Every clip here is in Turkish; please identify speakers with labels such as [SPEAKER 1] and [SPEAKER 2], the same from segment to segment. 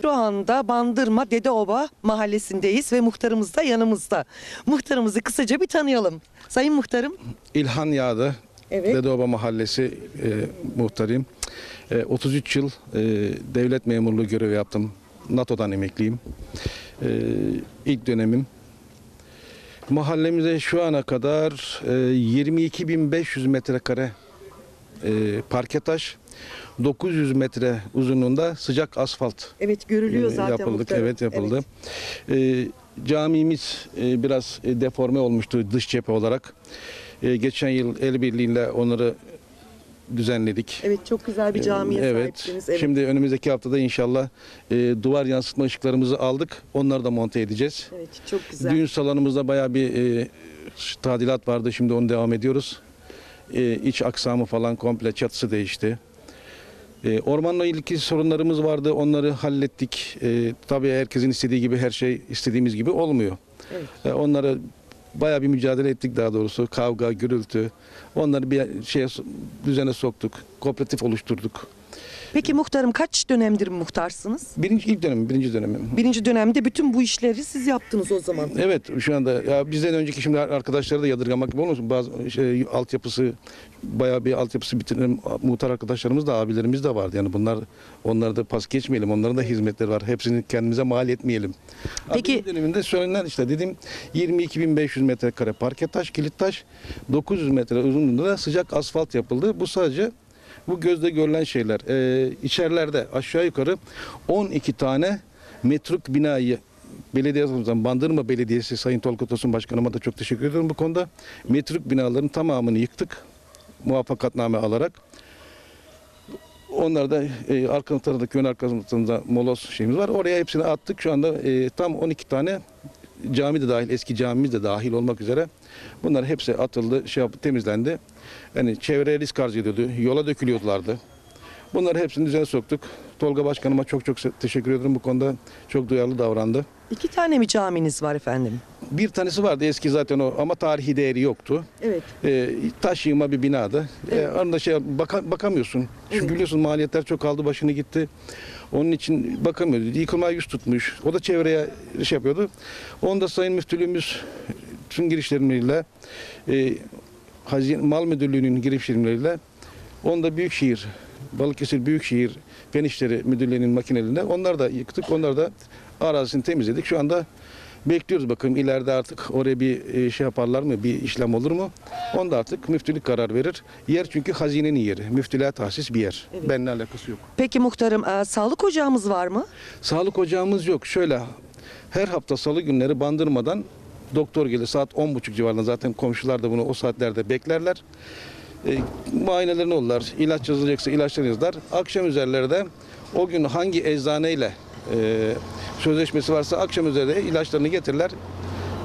[SPEAKER 1] Şu anda Bandırma Dedeoba mahallesindeyiz ve muhtarımız da yanımızda. Muhtarımızı kısaca bir tanıyalım. Sayın muhtarım.
[SPEAKER 2] İlhan Yağdı,
[SPEAKER 1] Evet.
[SPEAKER 2] Dedeoba Mahallesi e, muhtarıyım. E, 33 yıl e, devlet memurluğu görevi yaptım. NATO'dan emekliyim. E, ilk dönemim. Mahallemize şu ana kadar e, 22.500 metrekare e, parke taş, 900 metre uzunluğunda sıcak asfalt
[SPEAKER 1] Evet görülüyor
[SPEAKER 2] e,
[SPEAKER 1] zaten
[SPEAKER 2] yapıldık.
[SPEAKER 1] muhtarım.
[SPEAKER 2] Evet yapıldı. E, camimiz e, biraz e, deforme olmuştu dış cephe olarak. E, geçen yıl el birliğiyle onları düzenledik.
[SPEAKER 1] Evet çok güzel bir camiye
[SPEAKER 2] evet.
[SPEAKER 1] sahipsiniz. Evet.
[SPEAKER 2] Şimdi önümüzdeki haftada inşallah e, duvar yansıtma ışıklarımızı aldık. Onları da monte edeceğiz.
[SPEAKER 1] evet çok güzel.
[SPEAKER 2] Düğün salonumuzda bayağı bir e, tadilat vardı. Şimdi onu devam ediyoruz. E, iç aksamı falan komple çatısı değişti. E, ormanla ilgili sorunlarımız vardı. Onları hallettik. E, tabii herkesin istediği gibi her şey istediğimiz gibi olmuyor.
[SPEAKER 1] Evet.
[SPEAKER 2] E, onlara bayağı bir mücadele ettik daha doğrusu. Kavga, gürültü. Onları bir şeye düzene soktuk. Kooperatif oluşturduk.
[SPEAKER 1] Peki muhtarım kaç dönemdir muhtarsınız?
[SPEAKER 2] Birinci ilk dönemim, birinci dönemim.
[SPEAKER 1] Birinci dönemde bütün bu işleri siz yaptınız o zaman.
[SPEAKER 2] Evet şu anda ya bizden önceki şimdi arkadaşları da yadırgamak gibi olmasın. Bazı şey, altyapısı bayağı bir altyapısı bitiren muhtar arkadaşlarımız da abilerimiz de vardı. Yani bunlar onları da pas geçmeyelim. Onların da hizmetleri var. Hepsini kendimize mal etmeyelim.
[SPEAKER 1] Peki-
[SPEAKER 2] Peki döneminde söylenen işte dedim 22.500 metrekare parke taş, kilit taş, 900 metre uzunluğunda da sıcak asfalt yapıldı. Bu sadece bu gözle görülen şeyler. Ee, içerilerde aşağı yukarı 12 tane metruk binayı belediye tarafından Bandırma Belediyesi Sayın Tolga Tosun Başkanıma da çok teşekkür ediyorum bu konuda. Metruk binaların tamamını yıktık. Muvaffakatname alarak. Onlar da e, arka tarafında köyün arkasında molos şeyimiz var. Oraya hepsini attık. Şu anda e, tam 12 tane cami de dahil, eski camimiz de dahil olmak üzere. Bunlar hepsi atıldı, şey yapı temizlendi. Yani çevreye risk arz ediyordu. Yola dökülüyorlardı. Bunları hepsini düzene soktuk. Tolga Başkanıma çok çok teşekkür ederim bu konuda. Çok duyarlı davrandı.
[SPEAKER 1] İki tane mi caminiz var efendim?
[SPEAKER 2] Bir tanesi vardı eski zaten o ama tarihi değeri yoktu.
[SPEAKER 1] Evet.
[SPEAKER 2] Ee, taş yığma bir binadı. Ee, arada şey baka- bakamıyorsun. Çünkü
[SPEAKER 1] Evet.
[SPEAKER 2] biliyorsun maliyetler çok aldı başını gitti. Onun için bakamıyordu. Yıkılmaya yüz tutmuş. O da çevreye şey yapıyordu. Onu da Sayın Müftülüğümüz tüm girişlerimleriyle e, Hazine Mal Müdürlüğü'nün girişlerimleriyle onu da Büyükşehir Balıkesir Büyükşehir Fen İşleri Müdürlüğü'nün makinelerinde onları da yıktık. Onları da arazisini temizledik. Şu anda bekliyoruz bakalım ileride artık oraya bir e, şey yaparlar mı? Bir işlem olur mu? Onda artık müftülük karar verir. Yer çünkü hazinenin yeri. Müftülüğe tahsis bir yer.
[SPEAKER 1] Evet.
[SPEAKER 2] Benimle alakası yok.
[SPEAKER 1] Peki muhtarım e, sağlık ocağımız var mı?
[SPEAKER 2] Sağlık ocağımız yok. Şöyle her hafta salı günleri bandırmadan doktor gelir saat 10.30 civarında zaten komşular da bunu o saatlerde beklerler. E, muayenelerini olurlar. İlaç yazılacaksa ilaçlarını yazarlar. Akşam üzerleri de o gün hangi eczaneyle e, sözleşmesi varsa akşam üzeri ilaçlarını getirirler.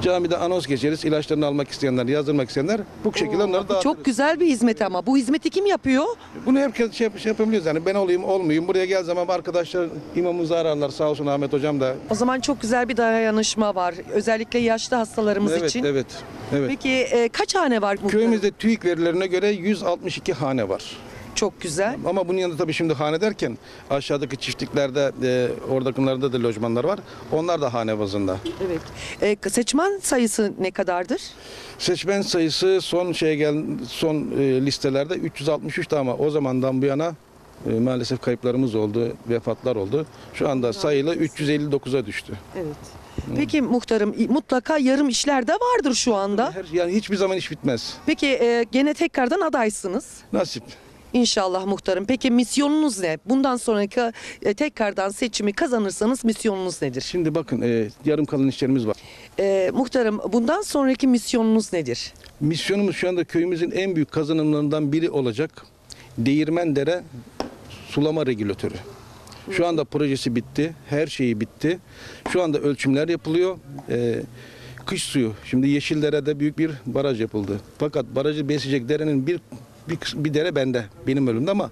[SPEAKER 2] Camide anons geçeriz. İlaçlarını almak isteyenler, yazdırmak isteyenler bu şekilde onları dağıtırız.
[SPEAKER 1] çok güzel bir hizmet ama bu hizmeti kim yapıyor?
[SPEAKER 2] Bunu herkes şey, yap- şey yapabiliyoruz yani ben olayım olmayayım. Buraya gel zaman arkadaşlar imamımızı ararlar sağ olsun Ahmet hocam da.
[SPEAKER 1] O zaman çok güzel bir dayanışma var. Özellikle yaşlı hastalarımız
[SPEAKER 2] evet,
[SPEAKER 1] için.
[SPEAKER 2] evet, evet.
[SPEAKER 1] Peki e, kaç hane var?
[SPEAKER 2] Köyümüzde TÜİK verilerine göre 162 hane var.
[SPEAKER 1] Çok güzel.
[SPEAKER 2] Ama bunun yanında tabii şimdi hane derken aşağıdaki çiftliklerde, e, oradakilerde de lojmanlar var. Onlar da hane bazında.
[SPEAKER 1] Evet. E, seçmen sayısı ne kadardır?
[SPEAKER 2] Seçmen sayısı son şeye gel son e, listelerde 363 ama o zamandan bu yana e, maalesef kayıplarımız oldu, vefatlar oldu. Şu anda sayılı 359'a düştü.
[SPEAKER 1] Evet. Peki muhtarım mutlaka yarım işler de vardır şu anda.
[SPEAKER 2] Her, yani hiçbir zaman iş bitmez.
[SPEAKER 1] Peki e, gene tekrardan adaysınız.
[SPEAKER 2] Nasip.
[SPEAKER 1] İnşallah muhtarım. Peki misyonunuz ne? Bundan sonraki e, tekrardan seçimi kazanırsanız misyonunuz nedir?
[SPEAKER 2] Şimdi bakın e, yarım kalan işlerimiz var.
[SPEAKER 1] E, muhtarım bundan sonraki misyonunuz nedir?
[SPEAKER 2] Misyonumuz şu anda köyümüzün en büyük kazanımlarından biri olacak. Değirmendere sulama regülatörü. Şu anda projesi bitti. Her şeyi bitti. Şu anda ölçümler yapılıyor. Ee, kış suyu. Şimdi Yeşildere'de büyük bir baraj yapıldı. Fakat barajı besleyecek derenin bir, bir, bir dere bende. Benim bölümde ama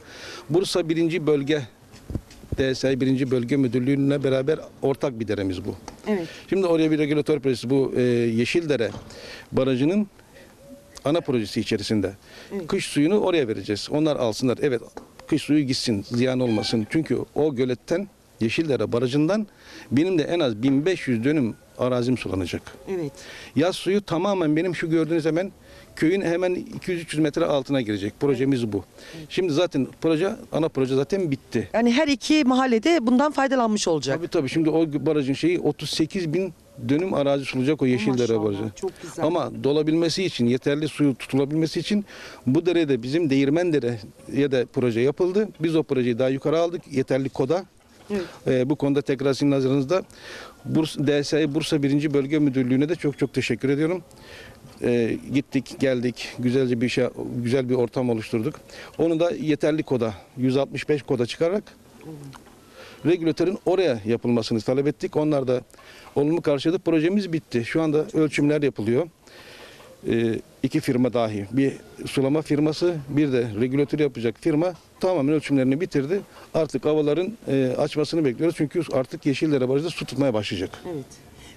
[SPEAKER 2] Bursa birinci bölge DSİ birinci bölge müdürlüğüne beraber ortak bir deremiz bu.
[SPEAKER 1] Evet.
[SPEAKER 2] Şimdi oraya bir regülatör projesi bu e, Yeşildere Barajı'nın ana projesi içerisinde. Kış suyunu oraya vereceğiz. Onlar alsınlar. Evet kış suyu gitsin, ziyan olmasın. Çünkü o göletten Yeşildere Barajı'ndan benim de en az 1500 dönüm arazim sulanacak.
[SPEAKER 1] Evet.
[SPEAKER 2] Yaz suyu tamamen benim şu gördüğünüz hemen köyün hemen 200-300 metre altına girecek. Projemiz bu. Şimdi zaten proje, ana proje zaten bitti.
[SPEAKER 1] Yani her iki mahallede bundan faydalanmış olacak.
[SPEAKER 2] Tabii tabii şimdi o barajın şeyi 38 bin dönüm arazi sulayacak o
[SPEAKER 1] Maşallah,
[SPEAKER 2] Barajı.
[SPEAKER 1] çok güzel.
[SPEAKER 2] Ama dolabilmesi için, yeterli suyu tutulabilmesi için bu derede bizim Değirmendere ya da proje yapıldı. Biz o projeyi daha yukarı aldık. Yeterli koda.
[SPEAKER 1] Evet.
[SPEAKER 2] Ee, bu konuda tekrar sizin nazarınızda Bursa, DSİ Bursa 1. Bölge Müdürlüğü'ne de çok çok teşekkür ediyorum. Ee, gittik, geldik, güzelce bir şey, güzel bir ortam oluşturduk. Onu da yeterli koda, 165 koda çıkarak regülatörün oraya yapılmasını talep ettik. Onlar da olumlu karşıladı. Projemiz bitti. Şu anda ölçümler yapılıyor. Ee, iki firma dahi. Bir sulama firması, bir de regülatör yapacak firma tamamen ölçümlerini bitirdi. Artık havaların e, açmasını bekliyoruz. Çünkü artık Yeşildere Barajı'da su tutmaya başlayacak.
[SPEAKER 1] Evet.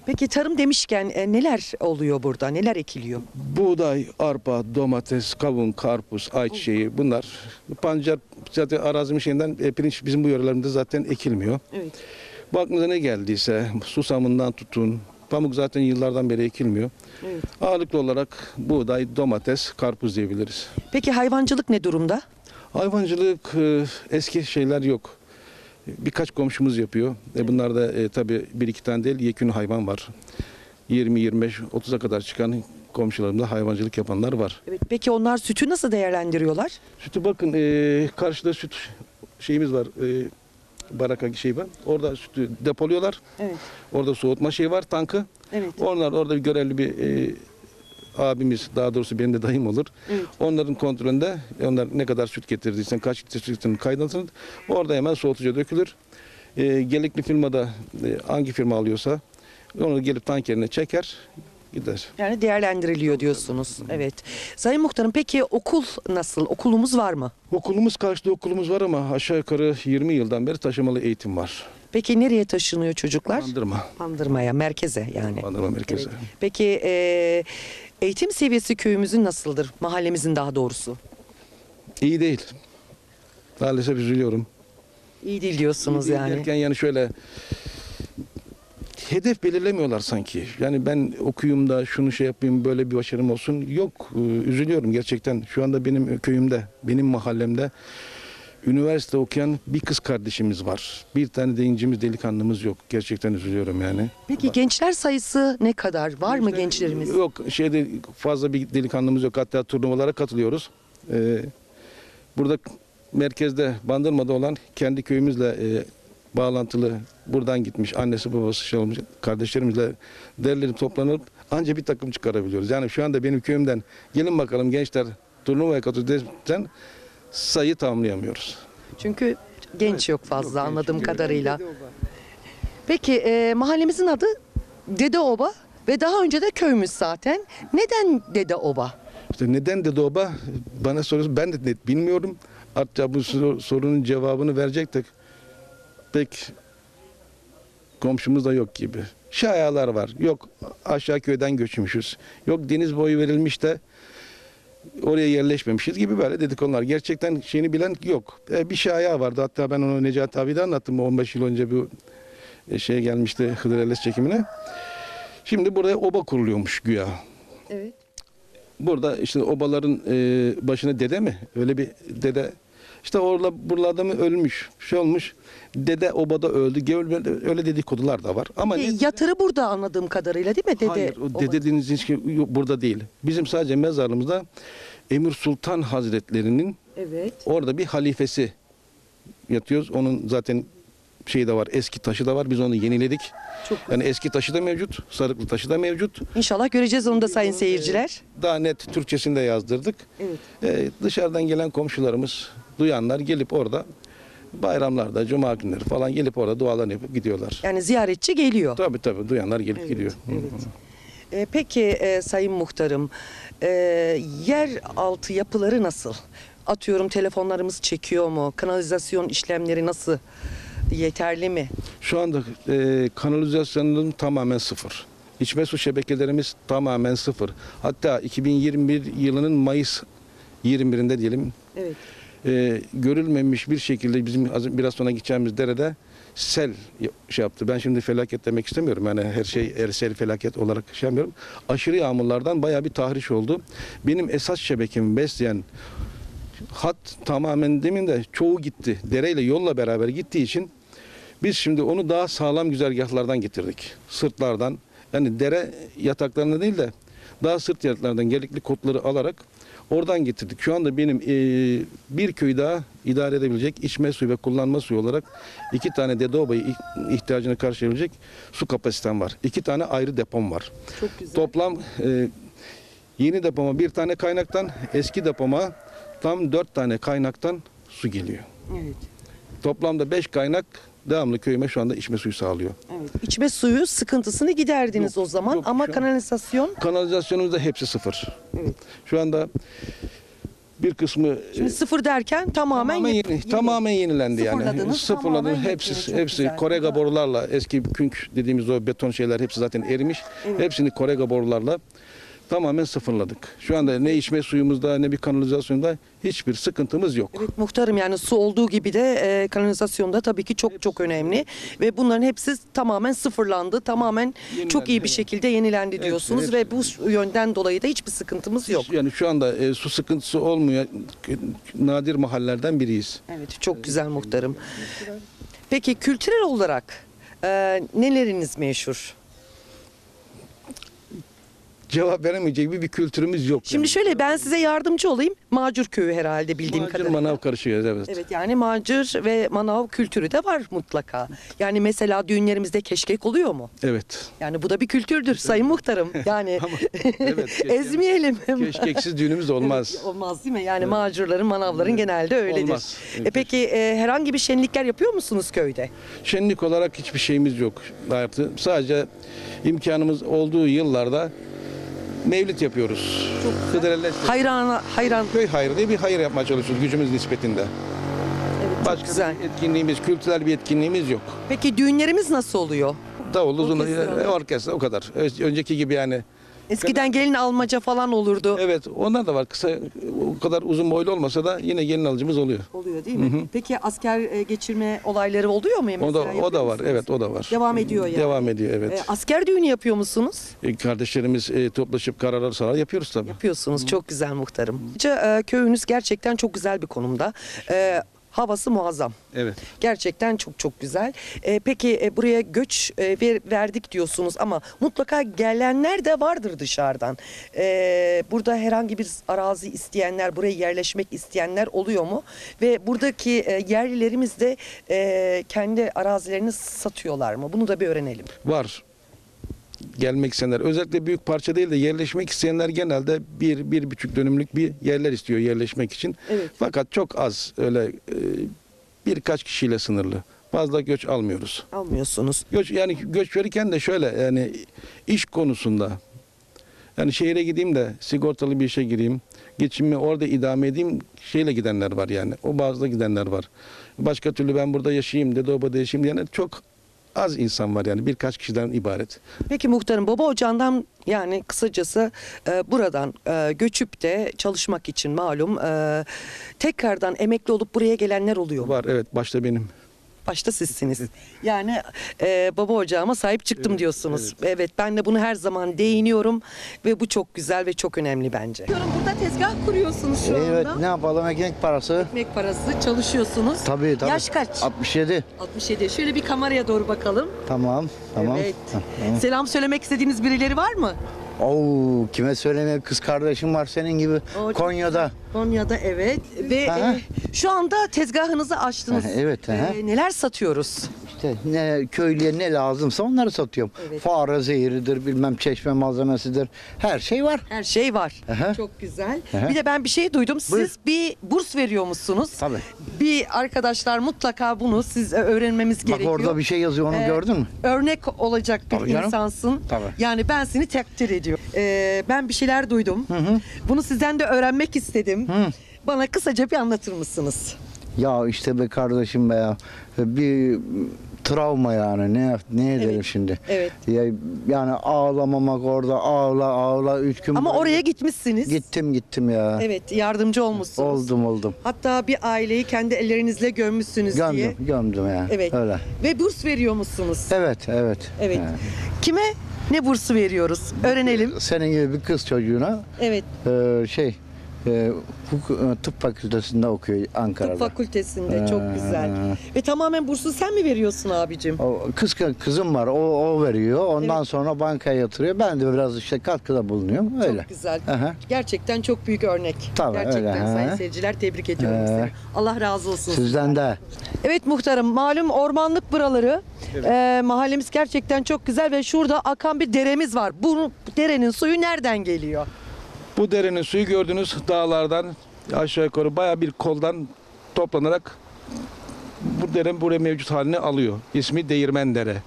[SPEAKER 1] Peki tarım demişken e, neler oluyor burada? Neler ekiliyor?
[SPEAKER 2] Buğday, arpa, domates, kavun, karpuz, ayçiçeği bunlar. Pancar zaten arazimin şeyinden e, pirinç bizim bu yörelerimizde zaten ekilmiyor.
[SPEAKER 1] Evet.
[SPEAKER 2] Bu aklınıza ne geldiyse susamından tutun. Pamuk zaten yıllardan beri ekilmiyor.
[SPEAKER 1] Evet.
[SPEAKER 2] Ağırlıklı olarak buğday, domates, karpuz diyebiliriz.
[SPEAKER 1] Peki hayvancılık ne durumda?
[SPEAKER 2] Hayvancılık e, eski şeyler yok. Birkaç komşumuz yapıyor. E, bunlar da e, tabii bir iki tane değil yekün hayvan var. 20, 25, 30'a kadar çıkan komşularımda hayvancılık yapanlar var.
[SPEAKER 1] Evet. Peki onlar sütü nasıl değerlendiriyorlar?
[SPEAKER 2] Sütü bakın e, karşıda süt şeyimiz var. E, baraka şey var. Orada sütü depoluyorlar.
[SPEAKER 1] Evet.
[SPEAKER 2] Orada soğutma şey var tankı.
[SPEAKER 1] Evet.
[SPEAKER 2] Onlar orada bir görevli bir e, abimiz daha doğrusu benim de dayım olur.
[SPEAKER 1] Evet.
[SPEAKER 2] Onların kontrolünde onlar ne kadar süt getirdiysen kaç litre sütün kaydetsin. Orada hemen soğutucuya dökülür. E, gerekli firmada e, hangi firma alıyorsa onu gelip tankerine çeker gider.
[SPEAKER 1] Yani değerlendiriliyor diyorsunuz. Evet. Sayın Muhtarım peki okul nasıl? Okulumuz var mı?
[SPEAKER 2] Okulumuz karşıda okulumuz var ama aşağı yukarı 20 yıldan beri taşımalı eğitim var.
[SPEAKER 1] Peki nereye taşınıyor çocuklar?
[SPEAKER 2] Bandırma.
[SPEAKER 1] Bandırmaya, merkeze yani.
[SPEAKER 2] Bandırma merkezi.
[SPEAKER 1] Evet. Peki e, eğitim seviyesi köyümüzün nasıldır? Mahallemizin daha doğrusu.
[SPEAKER 2] İyi değil. Maalesef üzülüyorum.
[SPEAKER 1] İyi değil diyorsunuz
[SPEAKER 2] İyi değil
[SPEAKER 1] yani.
[SPEAKER 2] derken yani şöyle hedef belirlemiyorlar sanki. Yani ben okuyayım da şunu şey yapayım böyle bir başarım olsun. Yok e, üzülüyorum gerçekten. Şu anda benim köyümde, benim mahallemde üniversite okuyan bir kız kardeşimiz var. Bir tane de incimiz delikanlımız yok. Gerçekten üzülüyorum yani.
[SPEAKER 1] Peki gençler sayısı ne kadar? Var mı gençlerimiz?
[SPEAKER 2] Yok şeyde fazla bir delikanlımız yok. Hatta turnuvalara katılıyoruz. Ee, burada merkezde Bandırma'da olan kendi köyümüzle e, bağlantılı buradan gitmiş annesi babası şey olmuş kardeşlerimizle derlenip toplanıp anca bir takım çıkarabiliyoruz. Yani şu anda benim köyümden gelin bakalım gençler turnuvaya katılıyor desen sayı tamamlayamıyoruz.
[SPEAKER 1] Çünkü genç yok fazla
[SPEAKER 2] Yok, genç
[SPEAKER 1] anladığım
[SPEAKER 2] yok.
[SPEAKER 1] kadarıyla. Peki e, mahallemizin adı Dedeoba ve daha önce de köyümüz zaten. Neden Dedeoba?
[SPEAKER 2] İşte neden dedi oba bana soruyorsun ben de net bilmiyorum. Hatta bu sor- sorunun cevabını verecektik. Pek komşumuz da yok gibi. Şayalar var. Yok aşağı köyden göçmüşüz. Yok deniz boyu verilmiş de oraya yerleşmemişiz gibi böyle dedik onlar. Gerçekten şeyini bilen yok. E, bir şaya vardı. Hatta ben onu Necati abi de anlattım. 15 yıl önce bu e, şey gelmişti Hıdır Elles çekimine. Şimdi buraya oba kuruluyormuş güya.
[SPEAKER 1] Evet.
[SPEAKER 2] Burada işte obaların e, başına dede mi? Öyle bir dede. İşte orada buralarda mı ölmüş, şey olmuş. Dede obada öldü. Gevül öyle dedikodular da var. Ama ne?
[SPEAKER 1] Yatırı burada anladığım kadarıyla değil mi? Dede
[SPEAKER 2] Hayır, o dede dediğiniz hiç burada değil. Bizim sadece mezarımızda Emir Sultan Hazretlerinin
[SPEAKER 1] Evet.
[SPEAKER 2] orada bir halifesi yatıyoruz. Onun zaten şeyi de var, eski taşı da var. Biz onu yeniledik.
[SPEAKER 1] Çok
[SPEAKER 2] Yani eski taşı da mevcut, sarıklı taşı da mevcut.
[SPEAKER 1] İnşallah göreceğiz onu da sayın seyirciler.
[SPEAKER 2] Daha net Türkçesinde yazdırdık.
[SPEAKER 1] Evet.
[SPEAKER 2] Ee, dışarıdan gelen komşularımız, duyanlar gelip orada bayramlarda, cuma günleri falan gelip orada dualarını yapıp gidiyorlar.
[SPEAKER 1] Yani ziyaretçi geliyor.
[SPEAKER 2] Tabii tabii duyanlar gelip
[SPEAKER 1] Evet,
[SPEAKER 2] gidiyor.
[SPEAKER 1] Evet. E, peki e, Sayın Muhtarım, e, yer altı yapıları nasıl? Atıyorum telefonlarımız çekiyor mu? Kanalizasyon işlemleri nasıl? Yeterli mi?
[SPEAKER 2] Şu anda e, kanalizasyonun tamamen sıfır. İçme su şebekelerimiz tamamen sıfır. Hatta 2021 yılının Mayıs 21'inde diyelim
[SPEAKER 1] Evet.
[SPEAKER 2] e, görülmemiş bir şekilde bizim az- biraz sonra gideceğimiz derede sel şey yaptı. Ben şimdi felaket demek istemiyorum. Yani her şey her sel felaket olarak şey yapmıyorum. Aşırı yağmurlardan bayağı bir tahriş oldu. Benim esas şebekemi besleyen hat tamamen demin de çoğu gitti. Dereyle yolla beraber gittiği için biz şimdi onu daha sağlam güzergahlardan getirdik. Sırtlardan. Yani dere yataklarına değil de daha sırt yataklardan gerekli kodları alarak oradan getirdik. Şu anda benim eee, bir köy daha idare edebilecek içme suyu ve kullanma suyu olarak iki tane dede obayı ih- ihtiyacını karşılayabilecek su kapasitem var. İki tane ayrı depom var.
[SPEAKER 1] Çok güzel.
[SPEAKER 2] Toplam e, yeni depoma bir tane kaynaktan, eski depoma tam dört tane kaynaktan su geliyor.
[SPEAKER 1] Evet.
[SPEAKER 2] Toplamda beş kaynak devamlı köyüme şu anda içme suyu sağlıyor.
[SPEAKER 1] Evet. İçme suyu sıkıntısını giderdiniz
[SPEAKER 2] Yok,
[SPEAKER 1] o zaman
[SPEAKER 2] yok,
[SPEAKER 1] ama
[SPEAKER 2] şu an-
[SPEAKER 1] kanalizasyon
[SPEAKER 2] Kanalizasyonumuz da hepsi sıfır.
[SPEAKER 1] Evet.
[SPEAKER 2] Şu anda bir kısmı e,
[SPEAKER 1] Şimdi sıfır derken tamamen,
[SPEAKER 2] tamamen,
[SPEAKER 1] yeni-
[SPEAKER 2] yeni, tamamen yenilendi yani.
[SPEAKER 1] Sıfırladınız,
[SPEAKER 2] Sıfırladım.
[SPEAKER 1] tamamen
[SPEAKER 2] Hepsi
[SPEAKER 1] çok
[SPEAKER 2] hepsi
[SPEAKER 1] güzel.
[SPEAKER 2] korega borularla eski künk dediğimiz o beton şeyler hepsi zaten erimiş. Hepsini korega borularla tamamen sıfırladık. Şu anda ne içme suyumuzda ne bir kanalizasyonda hiçbir sıkıntımız yok.
[SPEAKER 1] Evet muhtarım yani su olduğu gibi de e, kanalizasyonda tabii ki çok çok önemli ve bunların hepsi tamamen sıfırlandı, tamamen
[SPEAKER 2] Yenilendi,
[SPEAKER 1] çok iyi bir
[SPEAKER 2] evet.
[SPEAKER 1] şekilde yenilendi diyorsunuz
[SPEAKER 2] hepsi.
[SPEAKER 1] ve bu yönden dolayı da hiçbir sıkıntımız yok.
[SPEAKER 2] Yani şu anda e, su sıkıntısı olmayan e, nadir mahallelerden biriyiz.
[SPEAKER 1] Evet çok güzel muhtarım. Peki kültürel olarak e, neleriniz meşhur?
[SPEAKER 2] Cevap veremeyecek bir, bir kültürümüz yok.
[SPEAKER 1] Şimdi şöyle ben size yardımcı olayım. Macur köyü herhalde bildiğim
[SPEAKER 2] Macir
[SPEAKER 1] kadarıyla.
[SPEAKER 2] manav karışıyor evet.
[SPEAKER 1] Evet yani macır ve manav kültürü de var mutlaka. Yani mesela düğünlerimizde keşkek oluyor mu?
[SPEAKER 2] Evet.
[SPEAKER 1] Yani bu da bir kültürdür sayın muhtarım. Yani
[SPEAKER 2] Ama evet, keşke-
[SPEAKER 1] ezmeyelim.
[SPEAKER 2] Keşkeksiz düğünümüz olmaz.
[SPEAKER 1] Evet, olmaz değil mi? Yani macurların, manavların genelde öyledir.
[SPEAKER 2] Olmaz.
[SPEAKER 1] E peki e, herhangi bir şenlikler yapıyor musunuz köyde?
[SPEAKER 2] Şenlik olarak hiçbir şeyimiz yok. Sadece imkanımız olduğu yıllarda mevlit yapıyoruz. Çok
[SPEAKER 1] Hayran, hayran.
[SPEAKER 2] Köy hayrı diye bir hayır yapmaya çalışıyoruz gücümüz nispetinde.
[SPEAKER 1] Evet,
[SPEAKER 2] Başka
[SPEAKER 1] güzel.
[SPEAKER 2] bir etkinliğimiz, kültürel bir etkinliğimiz yok.
[SPEAKER 1] Peki düğünlerimiz nasıl oluyor?
[SPEAKER 2] Davul,
[SPEAKER 1] Orkestralar.
[SPEAKER 2] orkestra o kadar. Önceki gibi yani.
[SPEAKER 1] Eskiden gelin almaca falan olurdu.
[SPEAKER 2] Evet onlar da var. Kısa o kadar uzun boylu olmasa da yine gelin alıcımız oluyor.
[SPEAKER 1] Oluyor değil mi? Peki asker e, geçirme olayları oluyor mu?
[SPEAKER 2] O da o da var.
[SPEAKER 1] musunuz?
[SPEAKER 2] Evet o da var.
[SPEAKER 1] Devam ediyor yani.
[SPEAKER 2] Devam ediyor evet.
[SPEAKER 1] E, asker düğünü yapıyor musunuz?
[SPEAKER 2] E, Kardeşlerimiz e, toplaşıp karar alırsalar yapıyoruz tabii.
[SPEAKER 1] Yapıyorsunuz. Çok güzel muhtarım. Ayrıca, e, köyünüz gerçekten çok güzel bir konumda. E, havası muazzam.
[SPEAKER 2] Evet.
[SPEAKER 1] Gerçekten çok çok güzel. E, peki e, buraya göç e, ver- verdik diyorsunuz ama mutlaka gelenler de vardır dışarıdan. E, burada herhangi bir arazi isteyenler, buraya yerleşmek isteyenler oluyor mu? Ve buradaki e, yerlilerimiz de e, kendi arazilerini satıyorlar mı? Bunu da bir öğrenelim.
[SPEAKER 2] Var. Gelmek isteyenler. Özellikle büyük parça değil de yerleşmek isteyenler genelde bir, bir buçuk dönümlük bir yerler istiyor yerleşmek için.
[SPEAKER 1] Evet.
[SPEAKER 2] Fakat çok az öyle e, birkaç kişiyle sınırlı. Fazla göç almıyoruz.
[SPEAKER 1] Almıyorsunuz.
[SPEAKER 2] Göç yani göç verirken de şöyle yani iş konusunda yani şehire gideyim de sigortalı bir işe gireyim. Geçimimi orada idame edeyim şeyle gidenler var yani. O bazda gidenler var. Başka türlü ben burada yaşayayım, dede obada yaşayayım diyen çok az insan var yani birkaç kişiden ibaret.
[SPEAKER 1] Peki muhtarım baba ocağından yani kısacası e, buradan e, göçüp de çalışmak için malum e, tekrardan emekli olup buraya gelenler oluyor mu?
[SPEAKER 2] Var evet başta benim.
[SPEAKER 1] Başta sizsiniz. Yani e, baba ocağıma sahip çıktım
[SPEAKER 2] Evet,
[SPEAKER 1] diyorsunuz. Evet. ben de bunu her zaman değiniyorum ve bu çok güzel ve çok önemli bence. Burada tezgah kuruyorsunuz şu
[SPEAKER 3] Evet
[SPEAKER 1] anda.
[SPEAKER 3] ne yapalım ekmek parası.
[SPEAKER 1] Ekmek parası çalışıyorsunuz.
[SPEAKER 3] Tabii tabii.
[SPEAKER 1] Yaş kaç?
[SPEAKER 3] 67.
[SPEAKER 1] 67. Şöyle bir kameraya doğru bakalım.
[SPEAKER 3] Tamam tamam.
[SPEAKER 1] Evet.
[SPEAKER 3] Tamam.
[SPEAKER 1] Selam söylemek istediğiniz birileri var mı?
[SPEAKER 3] Oo, kime söylemeyeyim kız kardeşim var senin gibi
[SPEAKER 1] Oo,
[SPEAKER 3] Konya'da.
[SPEAKER 1] Konya'da evet ve
[SPEAKER 3] Aha.
[SPEAKER 1] e, şu anda tezgahınızı açtınız.
[SPEAKER 3] Aha, evet, aha.
[SPEAKER 1] E, neler satıyoruz?
[SPEAKER 3] İşte ne köylüye ne lazımsa onları satıyorum.
[SPEAKER 1] Evet.
[SPEAKER 3] Fare zehiridir bilmem çeşme malzemesidir. Her şey var.
[SPEAKER 1] Her şey var.
[SPEAKER 3] Aha.
[SPEAKER 1] Çok güzel.
[SPEAKER 3] Aha.
[SPEAKER 1] Bir de ben bir şey duydum. Siz
[SPEAKER 3] Buyur.
[SPEAKER 1] bir burs veriyor musunuz?
[SPEAKER 3] Tabii.
[SPEAKER 1] Bir arkadaşlar mutlaka bunu siz e, öğrenmemiz
[SPEAKER 3] Bak
[SPEAKER 1] gerekiyor.
[SPEAKER 3] orada bir şey yazıyor onu
[SPEAKER 1] Ee,
[SPEAKER 3] gördün mü?
[SPEAKER 1] Örnek olacak bir
[SPEAKER 3] Tabii canım.
[SPEAKER 1] insansın.
[SPEAKER 3] Tabii.
[SPEAKER 1] Yani ben seni takdir ediyorum. Ee, ben bir şeyler duydum. Bunu sizden de öğrenmek istedim. Bana kısaca bir anlatır mısınız?
[SPEAKER 3] Ya işte be kardeşim be ya. Bir travma yani. Ne ne edelim
[SPEAKER 1] Evet,
[SPEAKER 3] şimdi?
[SPEAKER 1] evet.
[SPEAKER 3] Ya, yani ağlamamak orada ağla ağla üç gün.
[SPEAKER 1] Ama oraya gitmişsiniz.
[SPEAKER 3] Gittim gittim ya.
[SPEAKER 1] Evet yardımcı olmuşsunuz.
[SPEAKER 3] Oldum oldum.
[SPEAKER 1] Hatta bir aileyi kendi ellerinizle gömmüşsünüz diye.
[SPEAKER 3] Gömdüm gömdüm ya.
[SPEAKER 1] Evet.
[SPEAKER 3] Öyle.
[SPEAKER 1] Ve burs veriyor musunuz?
[SPEAKER 3] Evet evet.
[SPEAKER 1] Evet.
[SPEAKER 3] Ha.
[SPEAKER 1] Kime ne bursu veriyoruz? Öğrenelim.
[SPEAKER 3] Senin gibi bir kız çocuğuna
[SPEAKER 1] Evet.
[SPEAKER 3] e, şey e, hukuk, e, tıp fakültesinde okuyor Ankara'da.
[SPEAKER 1] Tıp fakültesinde çok
[SPEAKER 3] Ee.
[SPEAKER 1] güzel. Ve tamamen bursu sen mi veriyorsun abicim?
[SPEAKER 3] O kız kızım var. O o veriyor. Ondan
[SPEAKER 1] Evet.
[SPEAKER 3] sonra bankaya yatırıyor. Ben de biraz işte katkıda bulunuyorum. Öyle.
[SPEAKER 1] Çok güzel.
[SPEAKER 3] Aha.
[SPEAKER 1] Gerçekten çok büyük örnek.
[SPEAKER 3] Tabii,
[SPEAKER 1] Gerçekten
[SPEAKER 3] öyle,
[SPEAKER 1] sayın
[SPEAKER 3] ha.
[SPEAKER 1] seyirciler tebrik ediyorum
[SPEAKER 3] Ee.
[SPEAKER 1] seni. Allah razı olsun.
[SPEAKER 3] Sizden de.
[SPEAKER 1] Evet muhtarım malum ormanlık buraları. Ee, mahallemiz gerçekten çok güzel ve şurada akan bir deremiz var. Bu derenin suyu nereden geliyor?
[SPEAKER 2] Bu derenin suyu gördüğünüz dağlardan aşağı yukarı baya bir koldan toplanarak bu dere buraya mevcut halini alıyor. İsmi Değirmen Dere.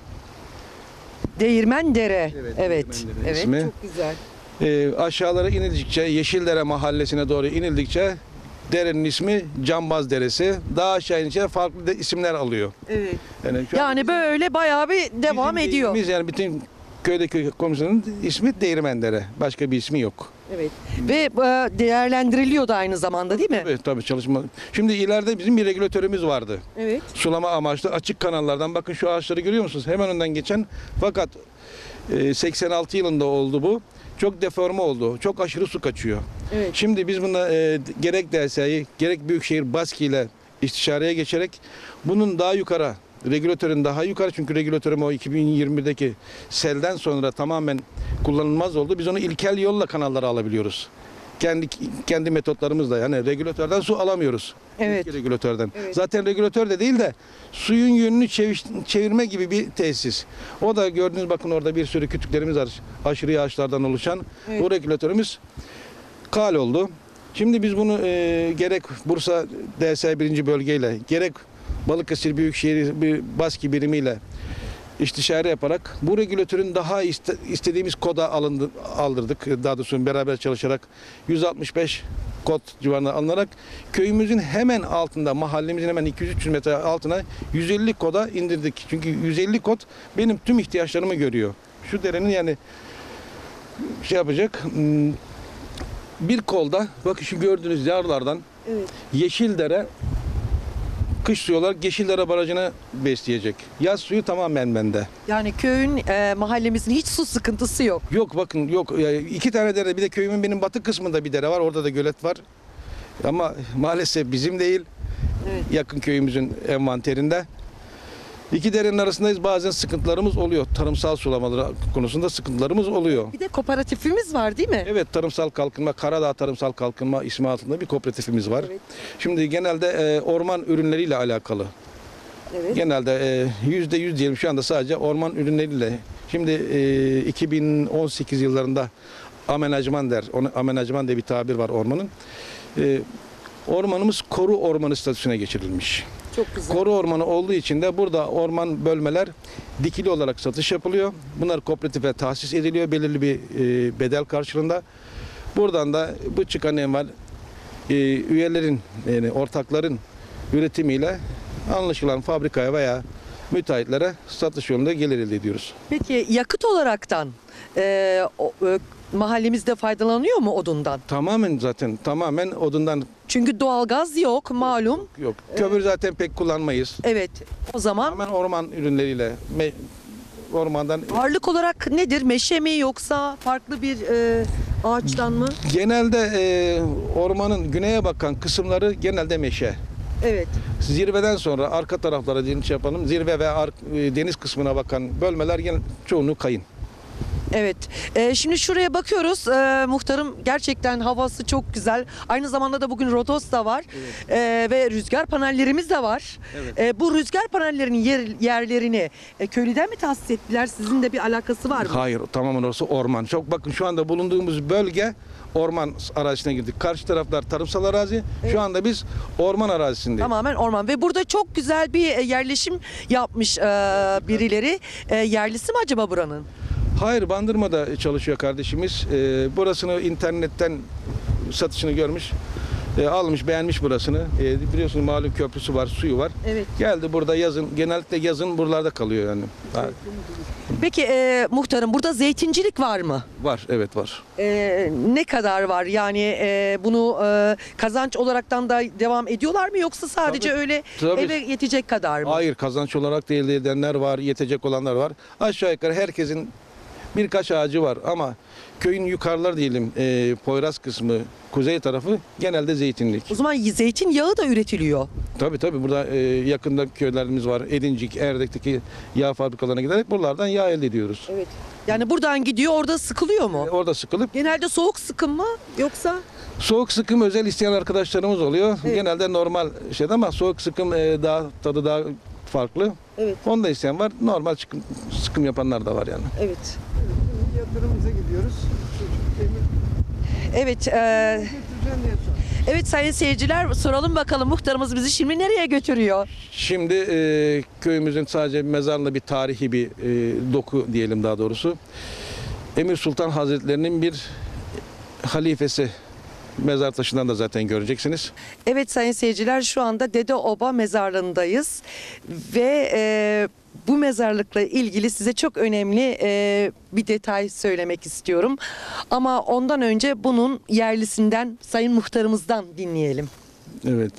[SPEAKER 1] Değirmen Dere.
[SPEAKER 2] Evet,
[SPEAKER 1] Evet.
[SPEAKER 2] Değirmen Dere
[SPEAKER 1] Evet,
[SPEAKER 2] ismi.
[SPEAKER 1] çok güzel.
[SPEAKER 2] Ee, aşağılara inildikçe Yeşildere mahallesine doğru inildikçe derenin ismi Cambaz Deresi. Daha aşağı inince farklı de isimler alıyor.
[SPEAKER 1] Evet.
[SPEAKER 2] Yani, şu an
[SPEAKER 1] Yani böyle bayağı bir devam
[SPEAKER 2] bizim
[SPEAKER 1] ediyor.
[SPEAKER 2] deyimimiz yani bütün köydeki komşunun ismi Değirmen Dere. Başka bir ismi yok.
[SPEAKER 1] Evet. Ve e, değerlendiriliyor da aynı zamanda değil mi?
[SPEAKER 2] Evet tabii çalışma. Şimdi ileride bizim bir regülatörümüz vardı.
[SPEAKER 1] Evet.
[SPEAKER 2] sulama amaçlı açık kanallardan bakın şu ağaçları görüyor musunuz? Hemen önden geçen fakat e, 86 yılında oldu bu. Çok deforme oldu. Çok aşırı su kaçıyor.
[SPEAKER 1] Evet.
[SPEAKER 2] Şimdi biz buna e, gerek DSA'yı gerek Büyükşehir BASKİ ile istişareye geçerek bunun daha yukarı regülatörün daha yukarı çünkü regülatörüm o 2020'deki selden sonra tamamen kullanılmaz oldu. Biz onu ilkel yolla kanallara alabiliyoruz. Kendi kendi metotlarımızla yani regülatörden su alamıyoruz.
[SPEAKER 1] Evet.
[SPEAKER 2] İlk regülatörden.
[SPEAKER 1] Evet.
[SPEAKER 2] Zaten regülatör de değil de suyun yönünü çeviş- çevirme gibi bir tesis. O da gördüğünüz bakın orada bir sürü kütüklerimiz var. Aşırı yağışlardan oluşan.
[SPEAKER 1] Evet.
[SPEAKER 2] Bu regülatörümüz kal oldu. Şimdi biz bunu e, gerek Bursa DS 1. bölgeyle gerek Balıkesir Büyükşehir bir baski birimiyle istişare yaparak bu regülatörün daha iste- istediğimiz koda alındı, aldırdık. Daha doğrusu beraber çalışarak 165 kod civarına alınarak köyümüzün hemen altında mahallemizin hemen 200-300 metre altına 150 koda indirdik. Çünkü 150 kod benim tüm ihtiyaçlarımı görüyor. Şu derenin yani şey yapacak hmm, bir kolda bakın şu gördüğünüz yarlardan
[SPEAKER 1] Evet.
[SPEAKER 2] Yeşildere kış suyu olarak Yeşildere barajını besleyecek. Yaz suyu tamamen bende.
[SPEAKER 1] Yani köyün e, mahallemizin hiç su sıkıntısı yok.
[SPEAKER 2] Yok bakın yok Ya iki tane dere bir de köyümün benim batı kısmında bir dere var orada da gölet var. Ama maalesef bizim değil
[SPEAKER 1] Evet.
[SPEAKER 2] yakın köyümüzün envanterinde. İki derenin arasındayız bazen sıkıntılarımız oluyor. Tarımsal sulamaları konusunda sıkıntılarımız oluyor.
[SPEAKER 1] Bir de kooperatifimiz var değil mi?
[SPEAKER 2] Evet tarımsal kalkınma, Karadağ Tarımsal Kalkınma ismi altında bir kooperatifimiz var.
[SPEAKER 1] Evet.
[SPEAKER 2] Şimdi genelde e, orman ürünleriyle alakalı.
[SPEAKER 1] Evet.
[SPEAKER 2] Genelde e, yüzde yüz diyelim şu anda sadece orman ürünleriyle. Şimdi e, 2018 yıllarında amenajman der. Amenajman diye bir tabir var ormanın. E, ormanımız koru ormanı statüsüne geçirilmiş.
[SPEAKER 1] Çok güzel.
[SPEAKER 2] Koru ormanı olduğu için de burada orman bölmeler dikili olarak satış yapılıyor. Bunlar kooperatife tahsis ediliyor belirli bir e, bedel karşılığında. Buradan da bu çıkan enval e, üyelerin yani ortakların üretimiyle anlaşılan fabrikaya veya müteahhitlere satış yolunda gelir elde ediyoruz.
[SPEAKER 1] Peki yakıt olaraktan e, o, e, mahallemizde faydalanıyor mu odundan?
[SPEAKER 2] Tamamen zaten tamamen odundan
[SPEAKER 1] Çünkü doğalgaz yok malum.
[SPEAKER 2] yok. Kömür zaten pek kullanmayız.
[SPEAKER 1] Evet. O zaman
[SPEAKER 2] Tamamen orman ürünleriyle me- ormandan
[SPEAKER 1] ağırlık olarak nedir? Meşe mi yoksa farklı bir e, ağaçtan mı?
[SPEAKER 2] Genelde e, ormanın güneye bakan kısımları genelde meşe.
[SPEAKER 1] Evet.
[SPEAKER 2] Zirveden sonra arka taraflara şey yapalım. Zirve ve ar- e, deniz kısmına bakan bölmeler gene çoğunluğu kayın.
[SPEAKER 1] Evet. Ee, şimdi şuraya bakıyoruz. Ee, muhtarım gerçekten havası çok güzel. Aynı zamanda da bugün rotos da var. Ee, ve rüzgar panellerimiz de var.
[SPEAKER 2] Evet.
[SPEAKER 1] Ee, bu rüzgar panellerinin yer, yerlerini e, köylüden mi tahsis ettiler? Sizin de bir alakası var mı?
[SPEAKER 2] Hayır tamamen orası orman. Çok bakın şu anda bulunduğumuz bölge orman arazisine girdik. Karşı taraflar tarımsal arazi. Şu anda biz orman arazisindeyiz.
[SPEAKER 1] Tamamen orman ve burada çok güzel bir e, yerleşim yapmış e, birileri. E, yerlisi mi acaba buranın?
[SPEAKER 2] Hayır Bandırma'da çalışıyor kardeşimiz. Ee, burasını internetten satışını görmüş. E, almış beğenmiş burasını. E, biliyorsunuz malum köprüsü var, suyu var.
[SPEAKER 1] Evet.
[SPEAKER 2] Geldi burada yazın, genellikle yazın buralarda kalıyor yani. Ha,
[SPEAKER 1] Peki e, muhtarım burada zeytincilik var mı?
[SPEAKER 2] var, evet var.
[SPEAKER 1] E, ne kadar var? Yani e, bunu e, kazanç olaraktan da devam ediyorlar mı yoksa sadece
[SPEAKER 2] Tabii,
[SPEAKER 1] öyle
[SPEAKER 2] tabii.
[SPEAKER 1] eve yetecek kadar mı?
[SPEAKER 2] Hayır kazanç olarak da elde edenler var, yetecek olanlar var. Aşağı yukarı herkesin birkaç ağacı var ama köyün yukarılar diyelim e, Poyraz kısmı, kuzey tarafı genelde zeytinlik.
[SPEAKER 1] O zaman zeytin yağı da üretiliyor.
[SPEAKER 2] Tabii tabii burada e, yakında köylerimiz var. Edincik, Erdek'teki yağ fabrikalarına giderek buralardan yağ elde ediyoruz.
[SPEAKER 1] Evet. Yani buradan gidiyor orada sıkılıyor mu?
[SPEAKER 2] E, orada sıkılıp
[SPEAKER 1] Genelde soğuk sıkım mı yoksa?
[SPEAKER 2] soğuk sıkım özel isteyen arkadaşlarımız oluyor.
[SPEAKER 1] Evet.
[SPEAKER 2] Genelde normal şeyde ama soğuk sıkım e, daha tadı daha farklı.
[SPEAKER 1] Evet.
[SPEAKER 2] Onu da isteyen var. Normal sıkım, sıkım yapanlar da var yani.
[SPEAKER 1] Evet.
[SPEAKER 4] Yatırımımıza gidiyoruz. Çocuk
[SPEAKER 1] Evet. e, evet sayın seyirciler soralım bakalım muhtarımız bizi şimdi nereye götürüyor?
[SPEAKER 2] Şimdi e, köyümüzün sadece mezarlı bir tarihi bir e, doku diyelim daha doğrusu. Emir Sultan Hazretlerinin bir halifesi mezar taşından da zaten göreceksiniz.
[SPEAKER 1] Evet sayın seyirciler şu anda Dede Oba mezarlığındayız ve e, bu mezarlıkla ilgili size çok önemli e, bir detay söylemek istiyorum. Ama ondan önce bunun yerlisinden sayın muhtarımızdan dinleyelim.
[SPEAKER 2] Evet.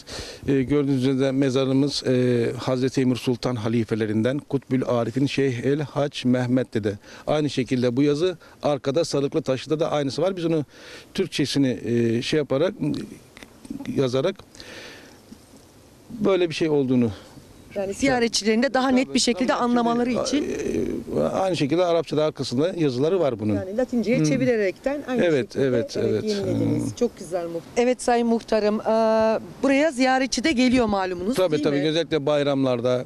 [SPEAKER 2] E, gördüğünüz üzere mezarımız e, Hazreti Emir Sultan halifelerinden Kutbül Arif'in Şeyh El Haç Mehmet dede. Aynı şekilde bu yazı arkada sarıklı taşta da aynısı var. Biz onu Türkçesini e, şey yaparak yazarak böyle bir şey olduğunu
[SPEAKER 1] Yani ziyaretçilerin de daha net bir şekilde
[SPEAKER 2] Tabii,
[SPEAKER 1] anlamaları
[SPEAKER 2] şimdi,
[SPEAKER 1] için
[SPEAKER 2] e, aynı şekilde Arapçada arkasında yazıları var bunun.
[SPEAKER 1] Yani Latinceye çevirerekten aynı
[SPEAKER 2] Evet,
[SPEAKER 1] şekilde
[SPEAKER 2] evet, evet.
[SPEAKER 1] yenilediniz.
[SPEAKER 2] Hmm.
[SPEAKER 1] Çok güzel muhtarım. Evet sayın muhtarım. eee, buraya ziyaretçi de geliyor malumunuz
[SPEAKER 2] Tabii
[SPEAKER 1] değil
[SPEAKER 2] tabii
[SPEAKER 1] mi?
[SPEAKER 2] özellikle bayramlarda,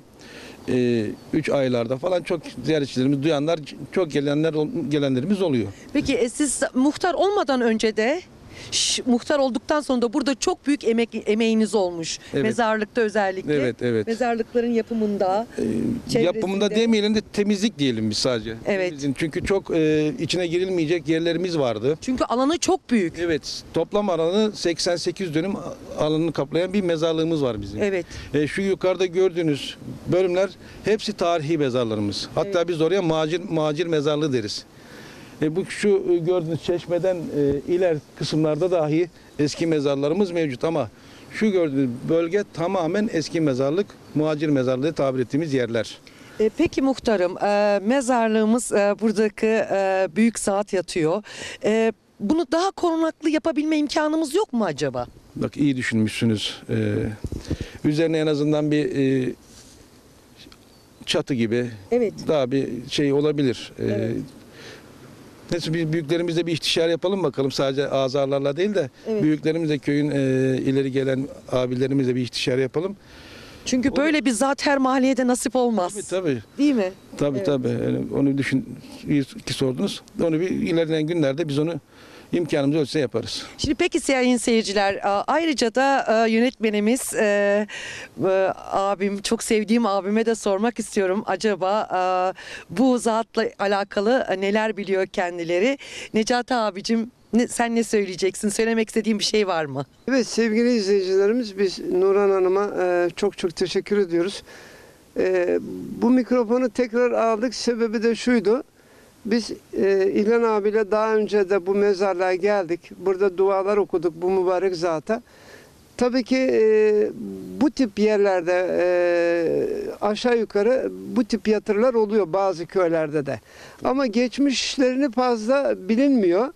[SPEAKER 2] e, üç aylarda falan çok ziyaretçilerimiz, duyanlar, çok gelenler gelenlerimiz oluyor.
[SPEAKER 1] Peki e, siz muhtar olmadan önce de muhtar olduktan sonra da burada çok büyük emek emeğiniz olmuş.
[SPEAKER 2] Evet.
[SPEAKER 1] Mezarlıkta özellikle.
[SPEAKER 2] Evet, evet.
[SPEAKER 1] Mezarlıkların yapımında.
[SPEAKER 2] E,
[SPEAKER 1] Çevresinde-
[SPEAKER 2] yapımında demeyelim de temizlik diyelim biz sadece.
[SPEAKER 1] Evet.
[SPEAKER 2] Temizliğin. Çünkü çok e, içine girilmeyecek yerlerimiz vardı.
[SPEAKER 1] Çünkü alanı çok büyük.
[SPEAKER 2] Evet, toplam alanı 88 dönüm alanını kaplayan bir mezarlığımız var bizim.
[SPEAKER 1] Evet.
[SPEAKER 2] E, şu yukarıda gördüğünüz bölümler hepsi tarihi mezarlarımız. Hatta biz oraya macir, macir mezarlığı deriz. E, bu şu e, gördüğünüz çeşmeden e, iler kısımlarda dahi eski mezarlarımız mevcut ama şu gördüğünüz bölge tamamen eski mezarlık, muhacir mezarlığı tabir ettiğimiz yerler.
[SPEAKER 1] E, peki muhtarım, e, mezarlığımız e, buradaki e, büyük saat yatıyor. E, bunu daha korunaklı yapabilme imkanımız yok mu acaba?
[SPEAKER 2] Bak iyi düşünmüşsünüz. Üzerine en azından bir e, çatı gibi
[SPEAKER 1] Evet.
[SPEAKER 2] daha bir şey olabilir.
[SPEAKER 1] Evet.
[SPEAKER 2] Neyse biz büyüklerimizle bir istişare yapalım bakalım sadece azarlarla değil de
[SPEAKER 1] Evet.
[SPEAKER 2] büyüklerimizle köyün e, ileri gelen abilerimizle bir istişare yapalım.
[SPEAKER 1] Çünkü böyle bir zat her mahalleye nasip olmaz.
[SPEAKER 2] Tabii tabii.
[SPEAKER 1] Değil mi?
[SPEAKER 2] Tabii
[SPEAKER 1] Evet.
[SPEAKER 2] tabii. Yani onu düşün ki sordunuz. Onu bir ilerleyen günlerde biz onu imkanımız ölçüse yaparız.
[SPEAKER 1] Şimdi peki sayın seyirciler ayrıca da yönetmenimiz e, e, abim çok sevdiğim abime de sormak istiyorum. Acaba bu zatla alakalı neler biliyor kendileri? Necati abicim ne, sen ne söyleyeceksin? Söylemek istediğin bir şey var mı?
[SPEAKER 4] Evet sevgili izleyicilerimiz biz Nurhan Hanım'a e, çok çok teşekkür ediyoruz. E, bu mikrofonu tekrar aldık. Sebebi de şuydu. Biz e, İlhan abiyle daha önce de bu mezarlığa geldik. Burada dualar okuduk bu mübarek zata. Tabii ki e, bu tip yerlerde e, aşağı yukarı bu tip yatırlar oluyor bazı köylerde de. Ama geçmişlerini fazla bilinmiyor.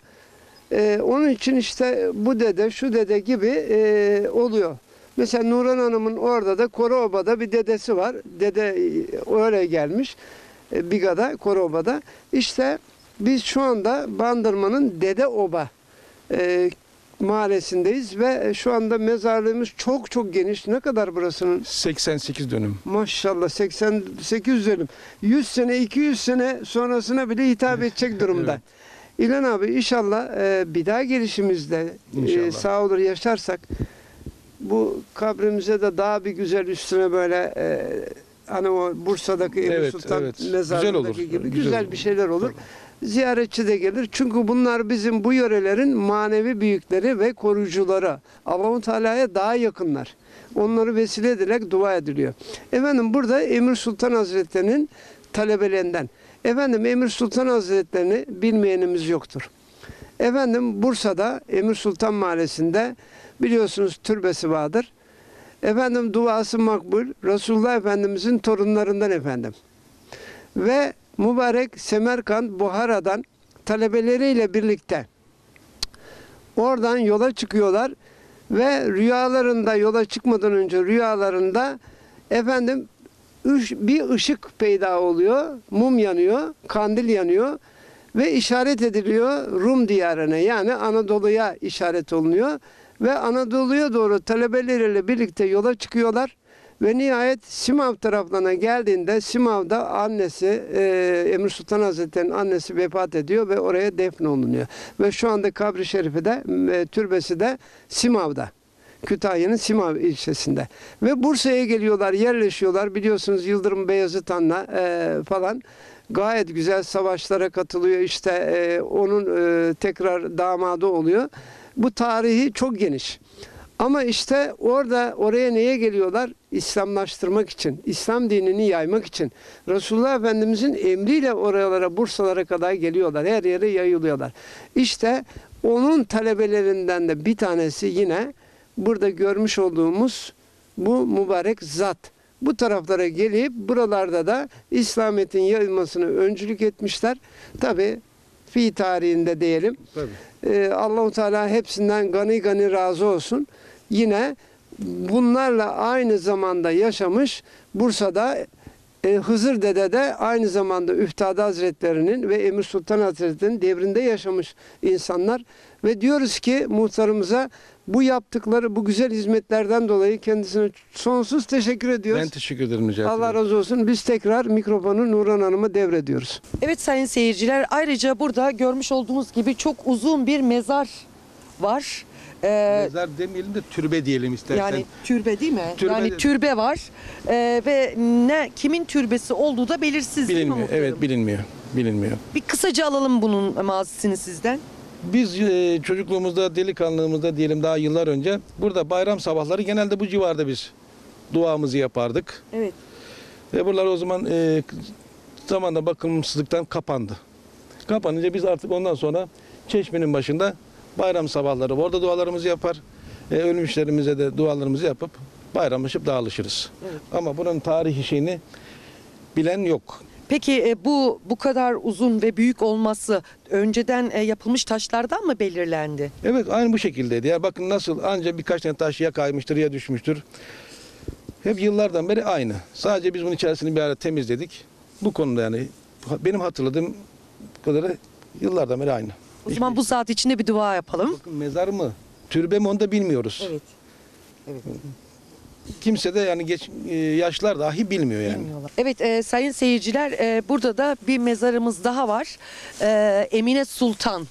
[SPEAKER 4] Ee, onun için işte bu dede, şu dede gibi e, oluyor. Mesela Nurhan Hanım'ın orada da Korooba'da bir dedesi var. Dede e, öyle gelmiş. E, Biga'da, Korooba'da. İşte biz şu anda Bandırma'nın Dede Oba e, mahallesindeyiz ve şu anda mezarlığımız çok çok geniş. Ne kadar burasının?
[SPEAKER 2] 88 dönüm.
[SPEAKER 4] Maşallah 88 dönüm. 100 sene 200 sene sonrasına bile hitap edecek durumda.
[SPEAKER 2] Evet.
[SPEAKER 4] İlhan abi inşallah e, bir daha gelişimizde e, sağ olur yaşarsak bu kabrimize de daha bir güzel üstüne böyle e, hani o Bursa'daki Ebu
[SPEAKER 2] Evet,
[SPEAKER 4] Sultan
[SPEAKER 2] evet. Güzel
[SPEAKER 4] mezarlığındaki
[SPEAKER 2] olur.
[SPEAKER 4] gibi
[SPEAKER 2] Güzel
[SPEAKER 4] güzel, bir şeyler olur. Ziyaretçi de gelir. Çünkü bunlar bizim bu yörelerin manevi büyükleri ve koruyucuları. Allahu Teala'ya daha yakınlar. Onları vesile edilerek dua ediliyor. Efendim burada Emir Sultan Hazretleri'nin talebelerinden. Efendim Emir Sultan Hazretlerini bilmeyenimiz yoktur. Efendim Bursa'da Emir Sultan Mahallesi'nde biliyorsunuz türbesi vardır. Efendim duası makbul. Resulullah Efendimizin torunlarından efendim. Ve mübarek Semerkant Buhara'dan talebeleriyle birlikte oradan yola çıkıyorlar ve rüyalarında yola çıkmadan önce rüyalarında efendim üş- bir ışık peyda oluyor, mum yanıyor, kandil yanıyor ve işaret ediliyor Rum diyarına yani Anadolu'ya işaret olunuyor ve Anadolu'ya doğru talebeleriyle birlikte yola çıkıyorlar. Ve nihayet Simav taraflarına geldiğinde Simav'da annesi e, Emir Sultan Hazretleri'nin annesi vefat ediyor ve oraya defnolunuyor. Ve şu anda kabri şerifi de e, türbesi de Simav'da. Kütahya'nın Simav ilçesinde. Ve Bursa'ya geliyorlar, yerleşiyorlar. Biliyorsunuz Yıldırım Beyazıt Han'la e, falan gayet güzel savaşlara katılıyor. İşte e, onun e, tekrar damadı oluyor. Bu tarihi çok geniş. Ama işte orada oraya neye geliyorlar? İslamlaştırmak için, İslam dinini yaymak için. Resulullah Efendimizin emriyle oralara, Bursalara kadar geliyorlar. Her yere yayılıyorlar. İşte onun talebelerinden de bir tanesi yine burada görmüş olduğumuz bu mübarek zat. Bu taraflara gelip buralarda da İslamiyet'in yayılmasını öncülük etmişler. Tabi fi tarihinde diyelim.
[SPEAKER 2] Tabii.
[SPEAKER 4] Ee, Allahu Teala hepsinden gani gani razı olsun. Yine bunlarla aynı zamanda yaşamış Bursa'da e, Hızır Dede de aynı zamanda Üftade Hazretlerinin ve Emir Sultan Hazretleri'nin devrinde yaşamış insanlar ve diyoruz ki muhtarımıza bu yaptıkları bu güzel hizmetlerden dolayı kendisine sonsuz teşekkür ediyoruz.
[SPEAKER 2] Ben teşekkür ederim Necati
[SPEAKER 4] Allah razı olsun. Biz tekrar mikrofonu Nurhan Hanım'a devrediyoruz.
[SPEAKER 1] Evet sayın seyirciler ayrıca burada görmüş olduğumuz gibi çok uzun bir mezar var. Ee,
[SPEAKER 2] Mezar demeyelim de türbe diyelim istersen.
[SPEAKER 1] yani türbe değil mi?
[SPEAKER 2] Türbe
[SPEAKER 1] yani
[SPEAKER 2] de-
[SPEAKER 1] türbe var Ee, ve ne kimin türbesi olduğu da belirsiz değil mi
[SPEAKER 2] bilinmiyor.
[SPEAKER 1] muhtarım?
[SPEAKER 2] Evet bilinmiyor. Bilinmiyor.
[SPEAKER 1] Bir kısaca alalım bunun mazisini sizden.
[SPEAKER 2] Biz e, çocukluğumuzda, delikanlığımızda diyelim daha yıllar önce burada bayram sabahları genelde bu civarda biz duamızı yapardık.
[SPEAKER 1] Evet.
[SPEAKER 2] Ve buralar o zaman e, zamanda bakımsızlıktan kapandı. Kapanınca biz artık ondan sonra çeşmenin başında bayram sabahları orada dualarımızı yapar. E, ölmüşlerimize de dualarımızı yapıp bayramlaşıp dağılışırız.
[SPEAKER 1] Evet.
[SPEAKER 2] Ama bunun tarihi şeyini bilen yok.
[SPEAKER 1] Peki e, bu bu kadar uzun ve büyük olması önceden e, yapılmış taşlardan mı belirlendi?
[SPEAKER 2] Evet aynı bu şekildeydi. Ya bakın nasıl anca birkaç tane taş ya kaymıştır ya düşmüştür. Hep yıllardan beri aynı. Sadece biz bunun içerisini bir ara temizledik. Bu konuda yani benim hatırladığım kadarı yıllardan beri aynı.
[SPEAKER 1] O zaman bu saat içinde bir dua yapalım.
[SPEAKER 2] Bakın mezar mı, türbe mi onu da bilmiyoruz.
[SPEAKER 1] Evet. Evet.
[SPEAKER 2] Kimse de yani geç e, yaşlar dahi bilmiyor yani.
[SPEAKER 1] Bilmiyorlar. Evet e, sayın seyirciler e, burada da bir mezarımız daha var. E, Emine Sultan.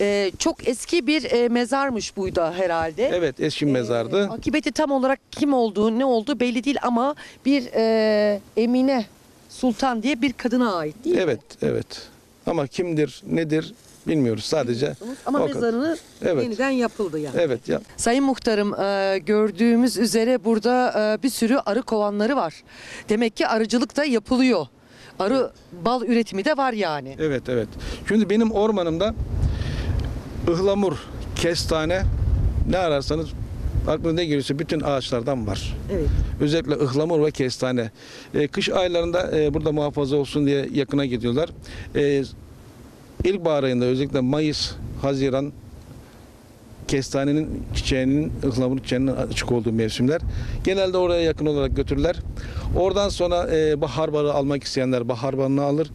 [SPEAKER 1] E, çok eski bir e, mezarmış bu da herhalde.
[SPEAKER 2] Evet eski
[SPEAKER 1] E,
[SPEAKER 2] mezardı.
[SPEAKER 1] akıbeti tam olarak kim olduğu ne olduğu belli değil ama bir e, Emine Sultan diye bir kadına ait değil mi?
[SPEAKER 2] Evet, evet. Ama kimdir, nedir bilmiyoruz sadece.
[SPEAKER 1] Ama
[SPEAKER 2] o kadar.
[SPEAKER 1] mezarını
[SPEAKER 2] Evet.
[SPEAKER 1] yeniden yapıldı yani.
[SPEAKER 2] Evet ya.
[SPEAKER 1] Sayın Muhtarım e, gördüğümüz üzere burada e, bir sürü arı kovanları var. Demek ki arıcılık da yapılıyor. Arı bal üretimi de var yani.
[SPEAKER 2] Evet, evet. Şimdi benim ormanımda ıhlamur, kestane ne ararsanız aklınıza ne gelirse bütün ağaçlardan var.
[SPEAKER 1] Evet.
[SPEAKER 2] Özellikle ıhlamur ve kestane. E, kış aylarında e, burada muhafaza olsun diye yakına gidiyorlar. E, ilkbahar ayında özellikle Mayıs, Haziran kestanenin çiçeğinin, ıhlamur çiçeğinin açık olduğu mevsimler. Genelde oraya yakın olarak götürürler. Oradan sonra e, bahar barı almak isteyenler bahar barını alır.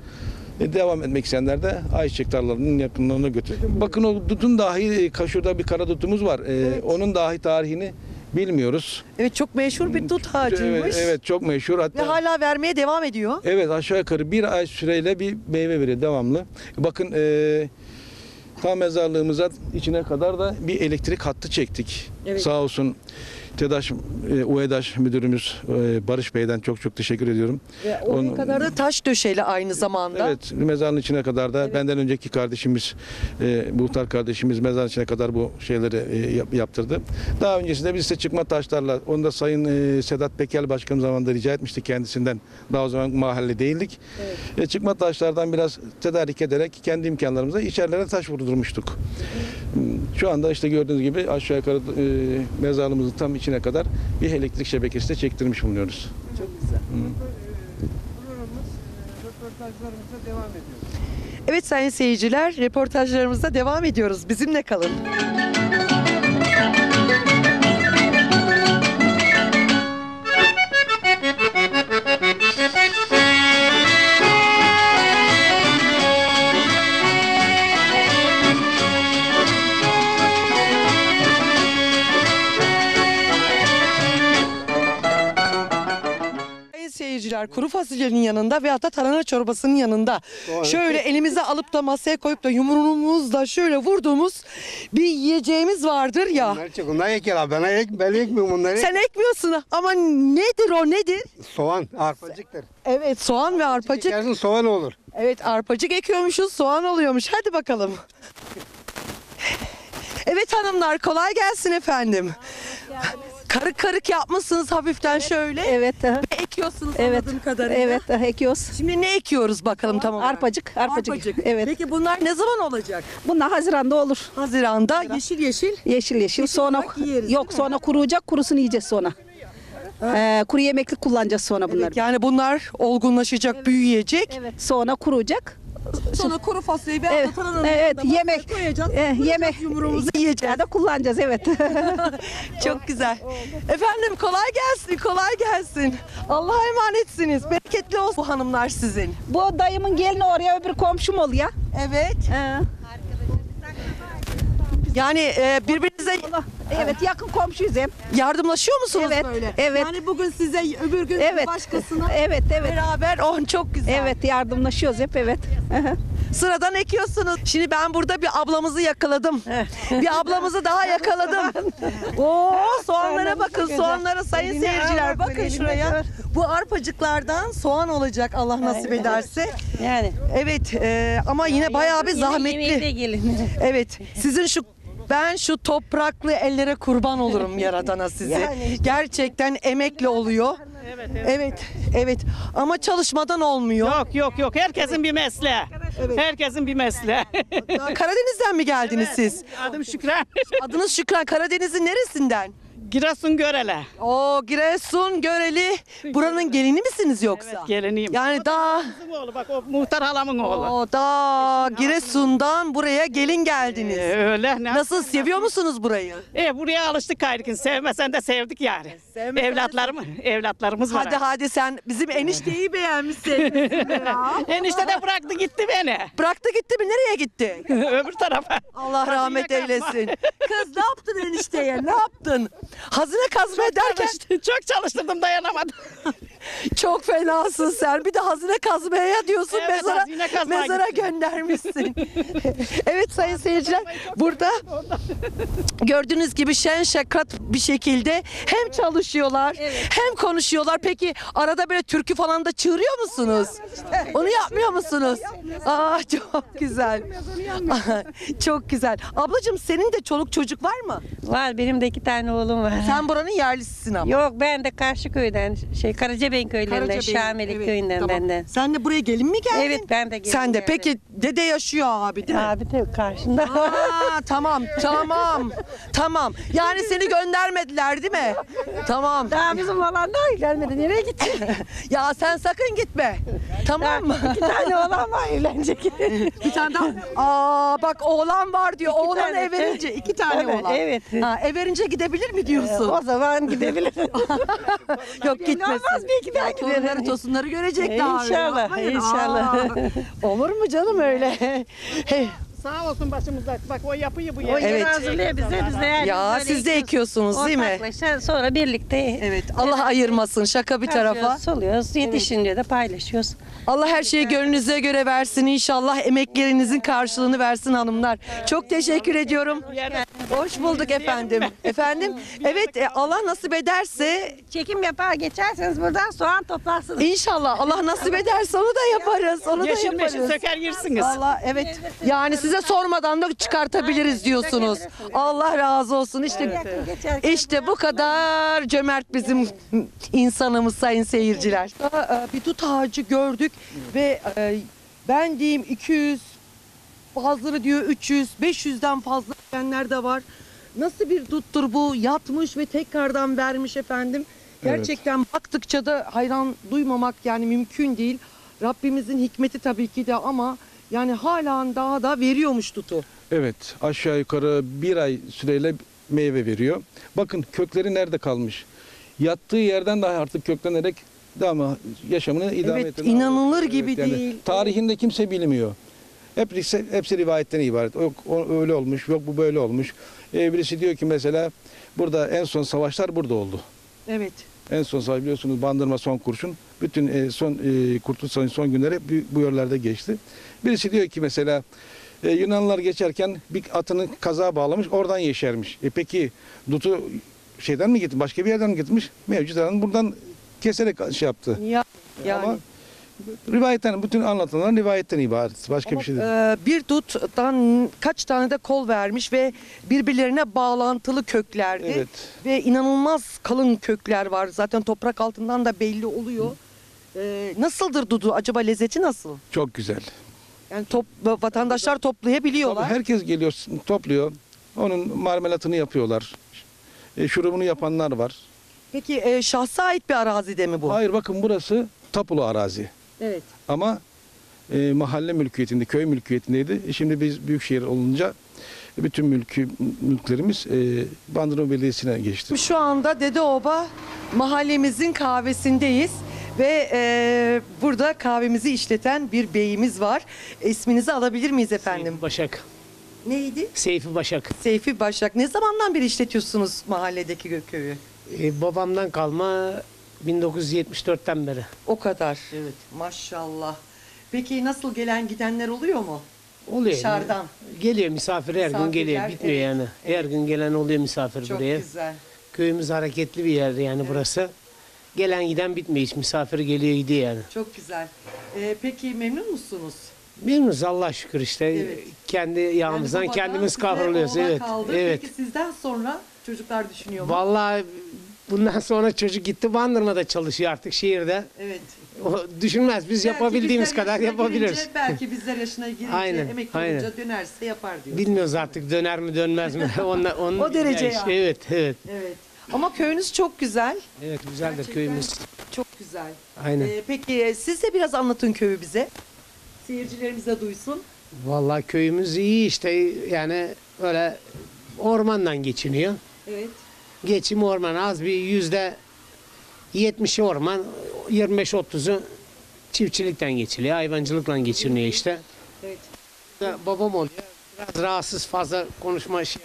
[SPEAKER 2] E, devam etmek isteyenler de ayçiçek tarlalarının yakınlarına götürür. Bakın o dutun dahi, e, kaşurda bir kara dutumuz var. E,
[SPEAKER 1] Evet.
[SPEAKER 2] Onun dahi tarihini bilmiyoruz.
[SPEAKER 1] Evet çok meşhur bir dut ağacıymış.
[SPEAKER 2] Evet, evet çok meşhur.
[SPEAKER 1] Ve
[SPEAKER 2] Hatta
[SPEAKER 1] hala vermeye devam ediyor.
[SPEAKER 2] evet aşağı yukarı bir ay süreyle bir meyve veriyor devamlı. Bakın e, tam mezarlığımıza içine kadar da bir elektrik hattı çektik.
[SPEAKER 1] Evet.
[SPEAKER 2] Sağ olsun TEDAŞ, e, UEDAŞ müdürümüz e, Barış Bey'den çok çok teşekkür ediyorum.
[SPEAKER 1] Ve oraya
[SPEAKER 2] Onu-
[SPEAKER 1] kadar da taş döşeli aynı zamanda.
[SPEAKER 2] Evet, mezarın içine kadar da benden önceki kardeşimiz, e, muhtar kardeşimiz mezarın içine kadar bu şeyleri e, yap- yaptırdı. Daha öncesinde biz ise çıkma taşlarla, onu da Sayın e, Sedat Pekel Başkanım zamanında rica etmiştik kendisinden. Daha o zaman mahalle değildik. E, çıkma taşlardan biraz tedarik ederek kendi imkanlarımızla içerilere taş vurdurmuştuk. Şu anda işte gördüğünüz gibi aşağı yukarı e, mezarlığımızın tam içine kadar bir elektrik şebekesi de çektirmiş bulunuyoruz.
[SPEAKER 1] Çok güzel.
[SPEAKER 4] Röportajlarımıza devam ediyoruz.
[SPEAKER 1] Evet sayın seyirciler, reportajlarımıza devam ediyoruz. Bizimle kalın. Seyirciler kuru fasulyenin yanında veyahut da tarhana çorbasının yanında şöyle elimize alıp da masaya koyup da yumruğumuzla şöyle vurduğumuz bir yiyeceğimiz vardır ya.
[SPEAKER 5] Bunları çek. Bunlar ek ya. Ben, ek, ben ekmiyorum bunları.
[SPEAKER 1] Sen ekmiyorsun ama nedir o nedir?
[SPEAKER 5] Soğan, arpacıktır.
[SPEAKER 1] Evet soğan ve arpacık.
[SPEAKER 5] Çekersin soğan olur.
[SPEAKER 1] Evet arpacık ekiyormuşuz soğan oluyormuş. Hadi bakalım. Evet hanımlar kolay gelsin efendim. Karık karık yapmışsınız hafiften şöyle.
[SPEAKER 6] Evet. aha.
[SPEAKER 1] Ekiyorsunuz
[SPEAKER 6] Evet.
[SPEAKER 1] anladığım kadarıyla.
[SPEAKER 6] Evet, aha, ekiyoruz.
[SPEAKER 1] Şimdi ne ekiyoruz bakalım tamam.
[SPEAKER 6] Arpacık, arpacık. Evet.
[SPEAKER 1] Peki bunlar ne zaman olacak?
[SPEAKER 6] Bunlar Haziran'da olur.
[SPEAKER 1] Haziran'da yeşil yeşil.
[SPEAKER 6] Yeşil yeşil. Sonra
[SPEAKER 1] olarak yeriz,
[SPEAKER 6] yok sonra kuruyacak, kurusunu yiyeceğiz sonra. Ee, kuru yemeklik kullanacağız sonra bunları.
[SPEAKER 1] Yani bunlar olgunlaşacak, büyüyecek.
[SPEAKER 6] Evet. Sonra kuruyacak.
[SPEAKER 1] Sonra kuru fasulyeyi bir
[SPEAKER 6] Evet,
[SPEAKER 1] atalım.
[SPEAKER 6] evet, yemek.
[SPEAKER 1] koyacağız.
[SPEAKER 6] Eh, yemek
[SPEAKER 1] Yumruğumuzu yiyeceğiz.
[SPEAKER 6] da kullanacağız evet.
[SPEAKER 1] Çok güzel. Efendim kolay gelsin, kolay gelsin. Allah'a emanetsiniz. Bereketli olsun bu hanımlar sizin.
[SPEAKER 6] Bu dayımın gelini oraya öbür komşum oluyor.
[SPEAKER 1] Evet.
[SPEAKER 6] Ee,
[SPEAKER 1] Yani e, birbirinize
[SPEAKER 6] Allah- evet yakın komşuyuz hem.
[SPEAKER 1] yardımlaşıyor musunuz
[SPEAKER 6] Evet,
[SPEAKER 1] böyle?
[SPEAKER 6] evet.
[SPEAKER 1] Yani bugün size, öbür gün
[SPEAKER 6] Evet.
[SPEAKER 1] başkasına
[SPEAKER 6] Evet evet.
[SPEAKER 1] beraber. Oh çok güzel.
[SPEAKER 6] Evet yardımlaşıyoruz hep evet.
[SPEAKER 1] Sıradan ekiyorsunuz. Şimdi ben burada bir ablamızı yakaladım. bir ablamızı daha yakaladım. Oo soğanlara bakın soğanlara sayın
[SPEAKER 6] Eline
[SPEAKER 1] seyirciler
[SPEAKER 6] al,
[SPEAKER 1] bakın
[SPEAKER 6] eline
[SPEAKER 1] şuraya. Bu arpacıklardan soğan olacak Allah nasip ederse.
[SPEAKER 7] Yani.
[SPEAKER 1] Evet e, ama yine bayağı bir zahmetli. Evet sizin şu ben şu topraklı ellere kurban olurum yaradana sizi. Gerçekten emekle oluyor. Evet, evet. Evet, Ama çalışmadan olmuyor.
[SPEAKER 8] Yok yok yok herkesin bir mesleği. Herkesin bir mesleği.
[SPEAKER 1] Karadeniz'den mi geldiniz siz?
[SPEAKER 8] Adım Şükran.
[SPEAKER 1] Adınız Şükran. Karadeniz'in neresinden?
[SPEAKER 8] Giresun Görele.
[SPEAKER 1] O Giresun, Göreli. Buranın gelini misiniz yoksa?
[SPEAKER 8] Geliniyim.
[SPEAKER 1] Yani daha
[SPEAKER 8] Kızım oğlu bak o muhtar halamın oğlu.
[SPEAKER 1] o da Giresun'dan buraya gelin geldiniz.
[SPEAKER 8] Ee, öyle. Ne?
[SPEAKER 1] Nasıl seviyor musunuz burayı?
[SPEAKER 8] E, buraya alıştık gayrıkin. Sevmesen de sevdik yani.
[SPEAKER 1] Sevmesen de
[SPEAKER 8] Evlatlarım, evlatlarımız var.
[SPEAKER 1] Hadi hadi sen bizim enişteyi beğenmişsin.
[SPEAKER 8] Enişte de bıraktı gitti beni.
[SPEAKER 1] Bıraktı gitti mi? Nereye gitti?
[SPEAKER 8] Öbür tarafa.
[SPEAKER 1] Allah rahmet eylesin. Kız ne yaptın enişteye? Ne yaptın? Hazine kazmaya derken
[SPEAKER 8] Çok çalıştırdım dayanamadım.
[SPEAKER 1] çok fenasın sen. Bir de hazine kazmaya diyorsun
[SPEAKER 8] Evet,
[SPEAKER 1] mezara, mezara
[SPEAKER 8] gittim.
[SPEAKER 1] göndermişsin. evet sayın seyirciler burada gördüğünüz gibi şen şakrat bir şekilde hem çalışıyorlar hem konuşuyorlar. Peki arada böyle türkü falan da çığırıyor musunuz? Onu yapmıyor musunuz? Aa çok güzel. çok güzel. Ablacığım senin de çoluk çocuk var mı?
[SPEAKER 7] Var benim de iki tane oğlum var.
[SPEAKER 1] Sen buranın yerlisisin ama.
[SPEAKER 7] Yok ben de karşı köyden şey Karacabey'in köylerinden
[SPEAKER 1] Karacabey,
[SPEAKER 7] Şameli
[SPEAKER 1] evet,
[SPEAKER 7] köyünden
[SPEAKER 1] tamam.
[SPEAKER 7] benden.
[SPEAKER 1] Sen de buraya gelin mi geldin?
[SPEAKER 7] Evet, ben de gelin
[SPEAKER 1] Sen de peki dede yaşıyor abi değil mi?
[SPEAKER 7] Abi de karşında.
[SPEAKER 1] Aa, tamam tamam tamam. Yani seni göndermediler değil mi? Tamam.
[SPEAKER 7] Daha bizim olan daha gelmedi. Nereye gitti?
[SPEAKER 1] Ya sen sakın gitme. Tamam mı?
[SPEAKER 7] iki tane oğlan var evlenecek.
[SPEAKER 1] Bir tane daha. Aa bak oğlan var diyor. Oğlan
[SPEAKER 7] tane.
[SPEAKER 1] ev verince iki tane
[SPEAKER 7] Evet,
[SPEAKER 1] oğlan.
[SPEAKER 7] evet.
[SPEAKER 1] Ha, ev verince gidebilir mi diyorsun?
[SPEAKER 7] o zaman gidebilir.
[SPEAKER 1] Yok gitmesin.
[SPEAKER 7] olmaz, belki daha gider.
[SPEAKER 1] Torunları tosunları görecek daha.
[SPEAKER 7] İnşallah,
[SPEAKER 1] yapmayın.
[SPEAKER 7] inşallah.
[SPEAKER 1] Aa, Olur mu canım öyle?
[SPEAKER 8] Sağ olsun başımızda. Bak o yapıyı bu yeri.
[SPEAKER 1] Evet.
[SPEAKER 7] hazırlıyor bize. Biz de yani
[SPEAKER 1] Ya
[SPEAKER 7] böyle
[SPEAKER 1] siz de
[SPEAKER 7] ekiyoruz.
[SPEAKER 1] ekiyorsunuz değil mi?
[SPEAKER 7] Ortaklaşa sonra birlikte
[SPEAKER 1] Evet. Allah ayırmasın şaka bir tarafa.
[SPEAKER 7] Soluyoruz. Yetişince de paylaşıyoruz.
[SPEAKER 1] Allah her şeyi gönlünüze göre versin. İnşallah emeklerinizin karşılığını versin hanımlar. Çok teşekkür ediyorum.
[SPEAKER 8] Yerde-
[SPEAKER 1] Hoş bulduk efendim. Efendim, evet e, Allah nasip ederse
[SPEAKER 7] Çekim yapar geçerseniz buradan soğan toplarsınız.
[SPEAKER 1] inşallah Allah nasip ederse onu da yaparız. Onu da yaparız.
[SPEAKER 8] meşil söker yersiniz.
[SPEAKER 1] Valla evet. Yani size sormadan da çıkartabiliriz diyorsunuz. Allah razı olsun. İşte işte bu kadar cömert bizim insanımız sayın seyirciler. Daha, e, Bir dut ağacı gördük ve e, ben diyeyim 200 bazıları diyor 300 500'den fazla diyenler de var. Nasıl bir duttur bu? Yatmış ve tekrardan vermiş efendim. Gerçekten baktıkça da hayran duymamak yani mümkün değil. Rabbimizin hikmeti tabii ki de ama yani hala daha da veriyormuş tutu.
[SPEAKER 2] Evet aşağı yukarı bir ay süreyle meyve veriyor. Bakın kökleri nerede kalmış? Yattığı yerden daha artık köklenerek devam yaşamını idame
[SPEAKER 1] Evet,
[SPEAKER 2] ettirmeye
[SPEAKER 1] inanılır gibi değil.
[SPEAKER 2] Tarihinde kimse bilmiyor. Hep, hepsi rivayetten ibaret. Yok o öyle olmuş, yok bu böyle olmuş. Ee, birisi diyor ki mesela burada en son savaşlar burada oldu.
[SPEAKER 1] Evet.
[SPEAKER 2] En son savaş biliyorsunuz Bandırma son kurşun. Bütün e, son e, Kurtuluş son günleri bu, bu yerlerde geçti. Birisi diyor ki mesela e, Yunanlılar geçerken bir atını kazağa bağlamış oradan yeşermiş. E peki dutu şeyden mi gitti başka bir yerden mi gitmiş? Mevcut adam buradan keserek şey yaptı.
[SPEAKER 1] Ya, yani.
[SPEAKER 2] Ama rivayetten bütün anlatılan rivayetten ibaret. Başka
[SPEAKER 1] Ama,
[SPEAKER 2] bir şey değil.
[SPEAKER 1] e, bir duttan kaç tane de kol vermiş ve birbirlerine bağlantılı köklerdi.
[SPEAKER 2] Evet.
[SPEAKER 1] Ve inanılmaz kalın kökler var. Zaten toprak altından da belli oluyor. E, nasıldır dudu? Acaba lezzeti nasıl?
[SPEAKER 2] Çok güzel.
[SPEAKER 1] Yani top, vatandaşlar toplayabiliyorlar.
[SPEAKER 2] Tabii herkes geliyor, topluyor. Onun marmelatını yapıyorlar. E, şurubunu yapanlar var.
[SPEAKER 1] Peki e, şahsa ait bir arazide mi bu?
[SPEAKER 2] Hayır bakın burası tapulu arazi.
[SPEAKER 1] Evet.
[SPEAKER 2] Ama e, mahalle mülkiyetinde, köy mülkiyetindeydi. E, şimdi biz büyükşehir olunca bütün mülkü, mülklerimiz e, Bandırma Belediyesi'ne geçti.
[SPEAKER 1] Şu anda Dedeoba mahallemizin kahvesindeyiz ve e, burada kahvemizi işleten bir beyimiz var. İsminizi alabilir miyiz efendim?
[SPEAKER 9] Seyfi Başak.
[SPEAKER 1] Neydi?
[SPEAKER 9] Seyfi Başak.
[SPEAKER 1] Seyfi Başak. Ne zamandan beri işletiyorsunuz mahalledeki köyü?
[SPEAKER 9] Ee, babamdan kalma 1974'ten beri.
[SPEAKER 1] O kadar. Evet. Maşallah. Peki nasıl gelen gidenler oluyor mu?
[SPEAKER 9] Oluyor.
[SPEAKER 1] Dışarıdan.
[SPEAKER 9] Geliyor misafir her gün
[SPEAKER 1] Misafirler,
[SPEAKER 9] geliyor. Bitmiyor
[SPEAKER 1] evet.
[SPEAKER 9] yani. Her gün gelen oluyor misafir
[SPEAKER 1] Çok
[SPEAKER 9] buraya.
[SPEAKER 1] güzel.
[SPEAKER 9] Köyümüz hareketli bir yer yani burası. Gelen giden bitmiyor hiç. Misafir geliyor gidiyor yani.
[SPEAKER 1] Çok güzel. E, peki memnun musunuz?
[SPEAKER 9] Memnunuz Allah şükür işte.
[SPEAKER 1] Evet.
[SPEAKER 9] Kendi yağımızdan
[SPEAKER 1] Yani babadan
[SPEAKER 9] kendimiz
[SPEAKER 1] size
[SPEAKER 9] kavruluyoruz. Evet.
[SPEAKER 1] kaldı.
[SPEAKER 9] Evet.
[SPEAKER 1] Peki sizden sonra çocuklar düşünüyor mu?
[SPEAKER 9] Vallahi bundan sonra çocuk gitti Bandırma'da çalışıyor artık şehirde.
[SPEAKER 1] Evet.
[SPEAKER 9] O düşünmez. Biz
[SPEAKER 1] Belki
[SPEAKER 9] yapabildiğimiz kadar yapabiliriz.
[SPEAKER 1] girince, belki bizler yaşına girince
[SPEAKER 9] Aynen,
[SPEAKER 1] emekli
[SPEAKER 9] aynen.
[SPEAKER 1] olunca dönerse yapar diyor.
[SPEAKER 9] Bilmiyoruz artık döner mi dönmez mi? Onunla, onun
[SPEAKER 1] O derece yani.
[SPEAKER 9] Evet, evet.
[SPEAKER 1] Evet. Ama köyünüz çok güzel.
[SPEAKER 9] Evet güzeldir
[SPEAKER 1] Gerçekten
[SPEAKER 9] köyümüz.
[SPEAKER 1] Çok güzel.
[SPEAKER 9] Aynen.
[SPEAKER 1] Ee, peki e, siz de biraz anlatın köyü bize. Seyircilerimiz de duysun.
[SPEAKER 9] Vallahi köyümüz iyi işte yani öyle ormandan geçiniyor.
[SPEAKER 1] Evet.
[SPEAKER 9] Geçim orman az bir yüzde 70'i orman, 25-30'u çiftçilikten geçiliyor, hayvancılıkla geçiniyor işte.
[SPEAKER 1] Evet.
[SPEAKER 9] Ya Babam oluyor. Biraz rahatsız fazla konuşma şey,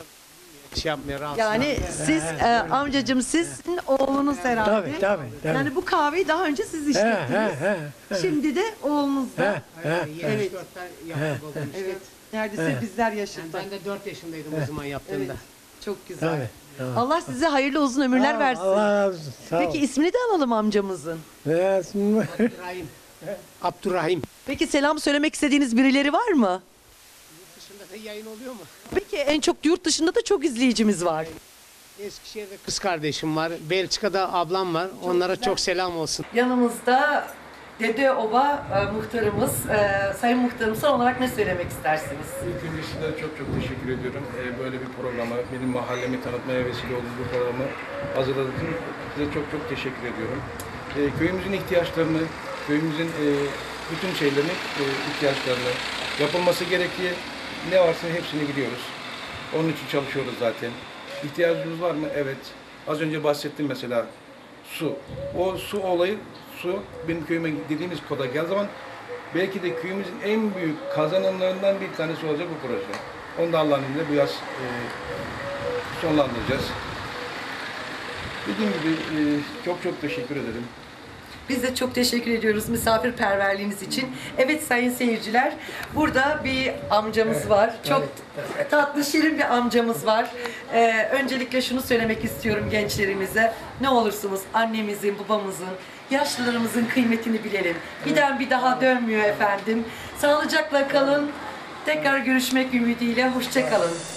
[SPEAKER 9] şey yapmıyor rahatsız.
[SPEAKER 1] Yani siz e, amcacığım sizin oğlunuz herhalde.
[SPEAKER 5] Tabii, tabii, tabii.
[SPEAKER 1] Yani bu kahveyi daha önce siz işlettiniz. Şimdi de oğlunuz da. Evet.
[SPEAKER 9] Evet.
[SPEAKER 1] Evet. Neredeyse bizler yaşında.
[SPEAKER 9] Ben de 4 yaşındaydım o zaman yaptığımda.
[SPEAKER 1] Evet. Çok güzel.
[SPEAKER 5] Tabii, tamam.
[SPEAKER 1] Allah size hayırlı uzun ömürler versin.
[SPEAKER 5] Allah razı olsun. Sağ
[SPEAKER 1] Peki ismini de alalım amcamızın.
[SPEAKER 5] Ya, şimdi-
[SPEAKER 9] Abdurrahim. Abdurrahim.
[SPEAKER 1] Peki selam söylemek istediğiniz birileri var mı?
[SPEAKER 9] Dışında da yayın oluyor mu?
[SPEAKER 1] Peki en çok yurt dışında da çok izleyicimiz var.
[SPEAKER 9] Eskişehir'de kız kardeşim var. Belçika'da ablam var. Onlara çok selam olsun.
[SPEAKER 1] Yanımızda Dedeoba e, muhtarımız, e, sayın muhtarım son olarak ne söylemek istersiniz?
[SPEAKER 2] İlk önce sizlere çok çok teşekkür ediyorum. Ee, böyle bir programı, benim mahallemi tanıtmaya vesile olduğunuz bu programı hazırladığınız için size çok çok teşekkür ediyorum. Ee, köyümüzün ihtiyaçlarını, köyümüzün e, bütün şeylerini, e, ihtiyaçlarını, yapılması gerektiği ne varsa hepsini biliyoruz. Onun için çalışıyoruz zaten. İhtiyacımız var mı? Evet. Az önce bahsettim mesela su. O su olayı, su benim köyüme dediğimiz koda geldiği zaman belki de köyümüzün en büyük kazanımlarından bir tanesi olacak bu proje. Onu da Allah'ın izniyle bu yaz e, sonlandıracağız. Dediğim gibi e, çok çok teşekkür ederim.
[SPEAKER 1] Biz de çok teşekkür ediyoruz misafirperverliğiniz için. Evet sayın seyirciler, burada bir amcamız var. Çok tatlı, şirin bir amcamız var. Ee, öncelikle şunu söylemek istiyorum gençlerimize. Ne olursunuz annemizin, babamızın, yaşlılarımızın kıymetini bilelim. Giden bir daha dönmüyor efendim. Sağlıcakla kalın. Tekrar görüşmek ümidiyle. Hoşçakalın.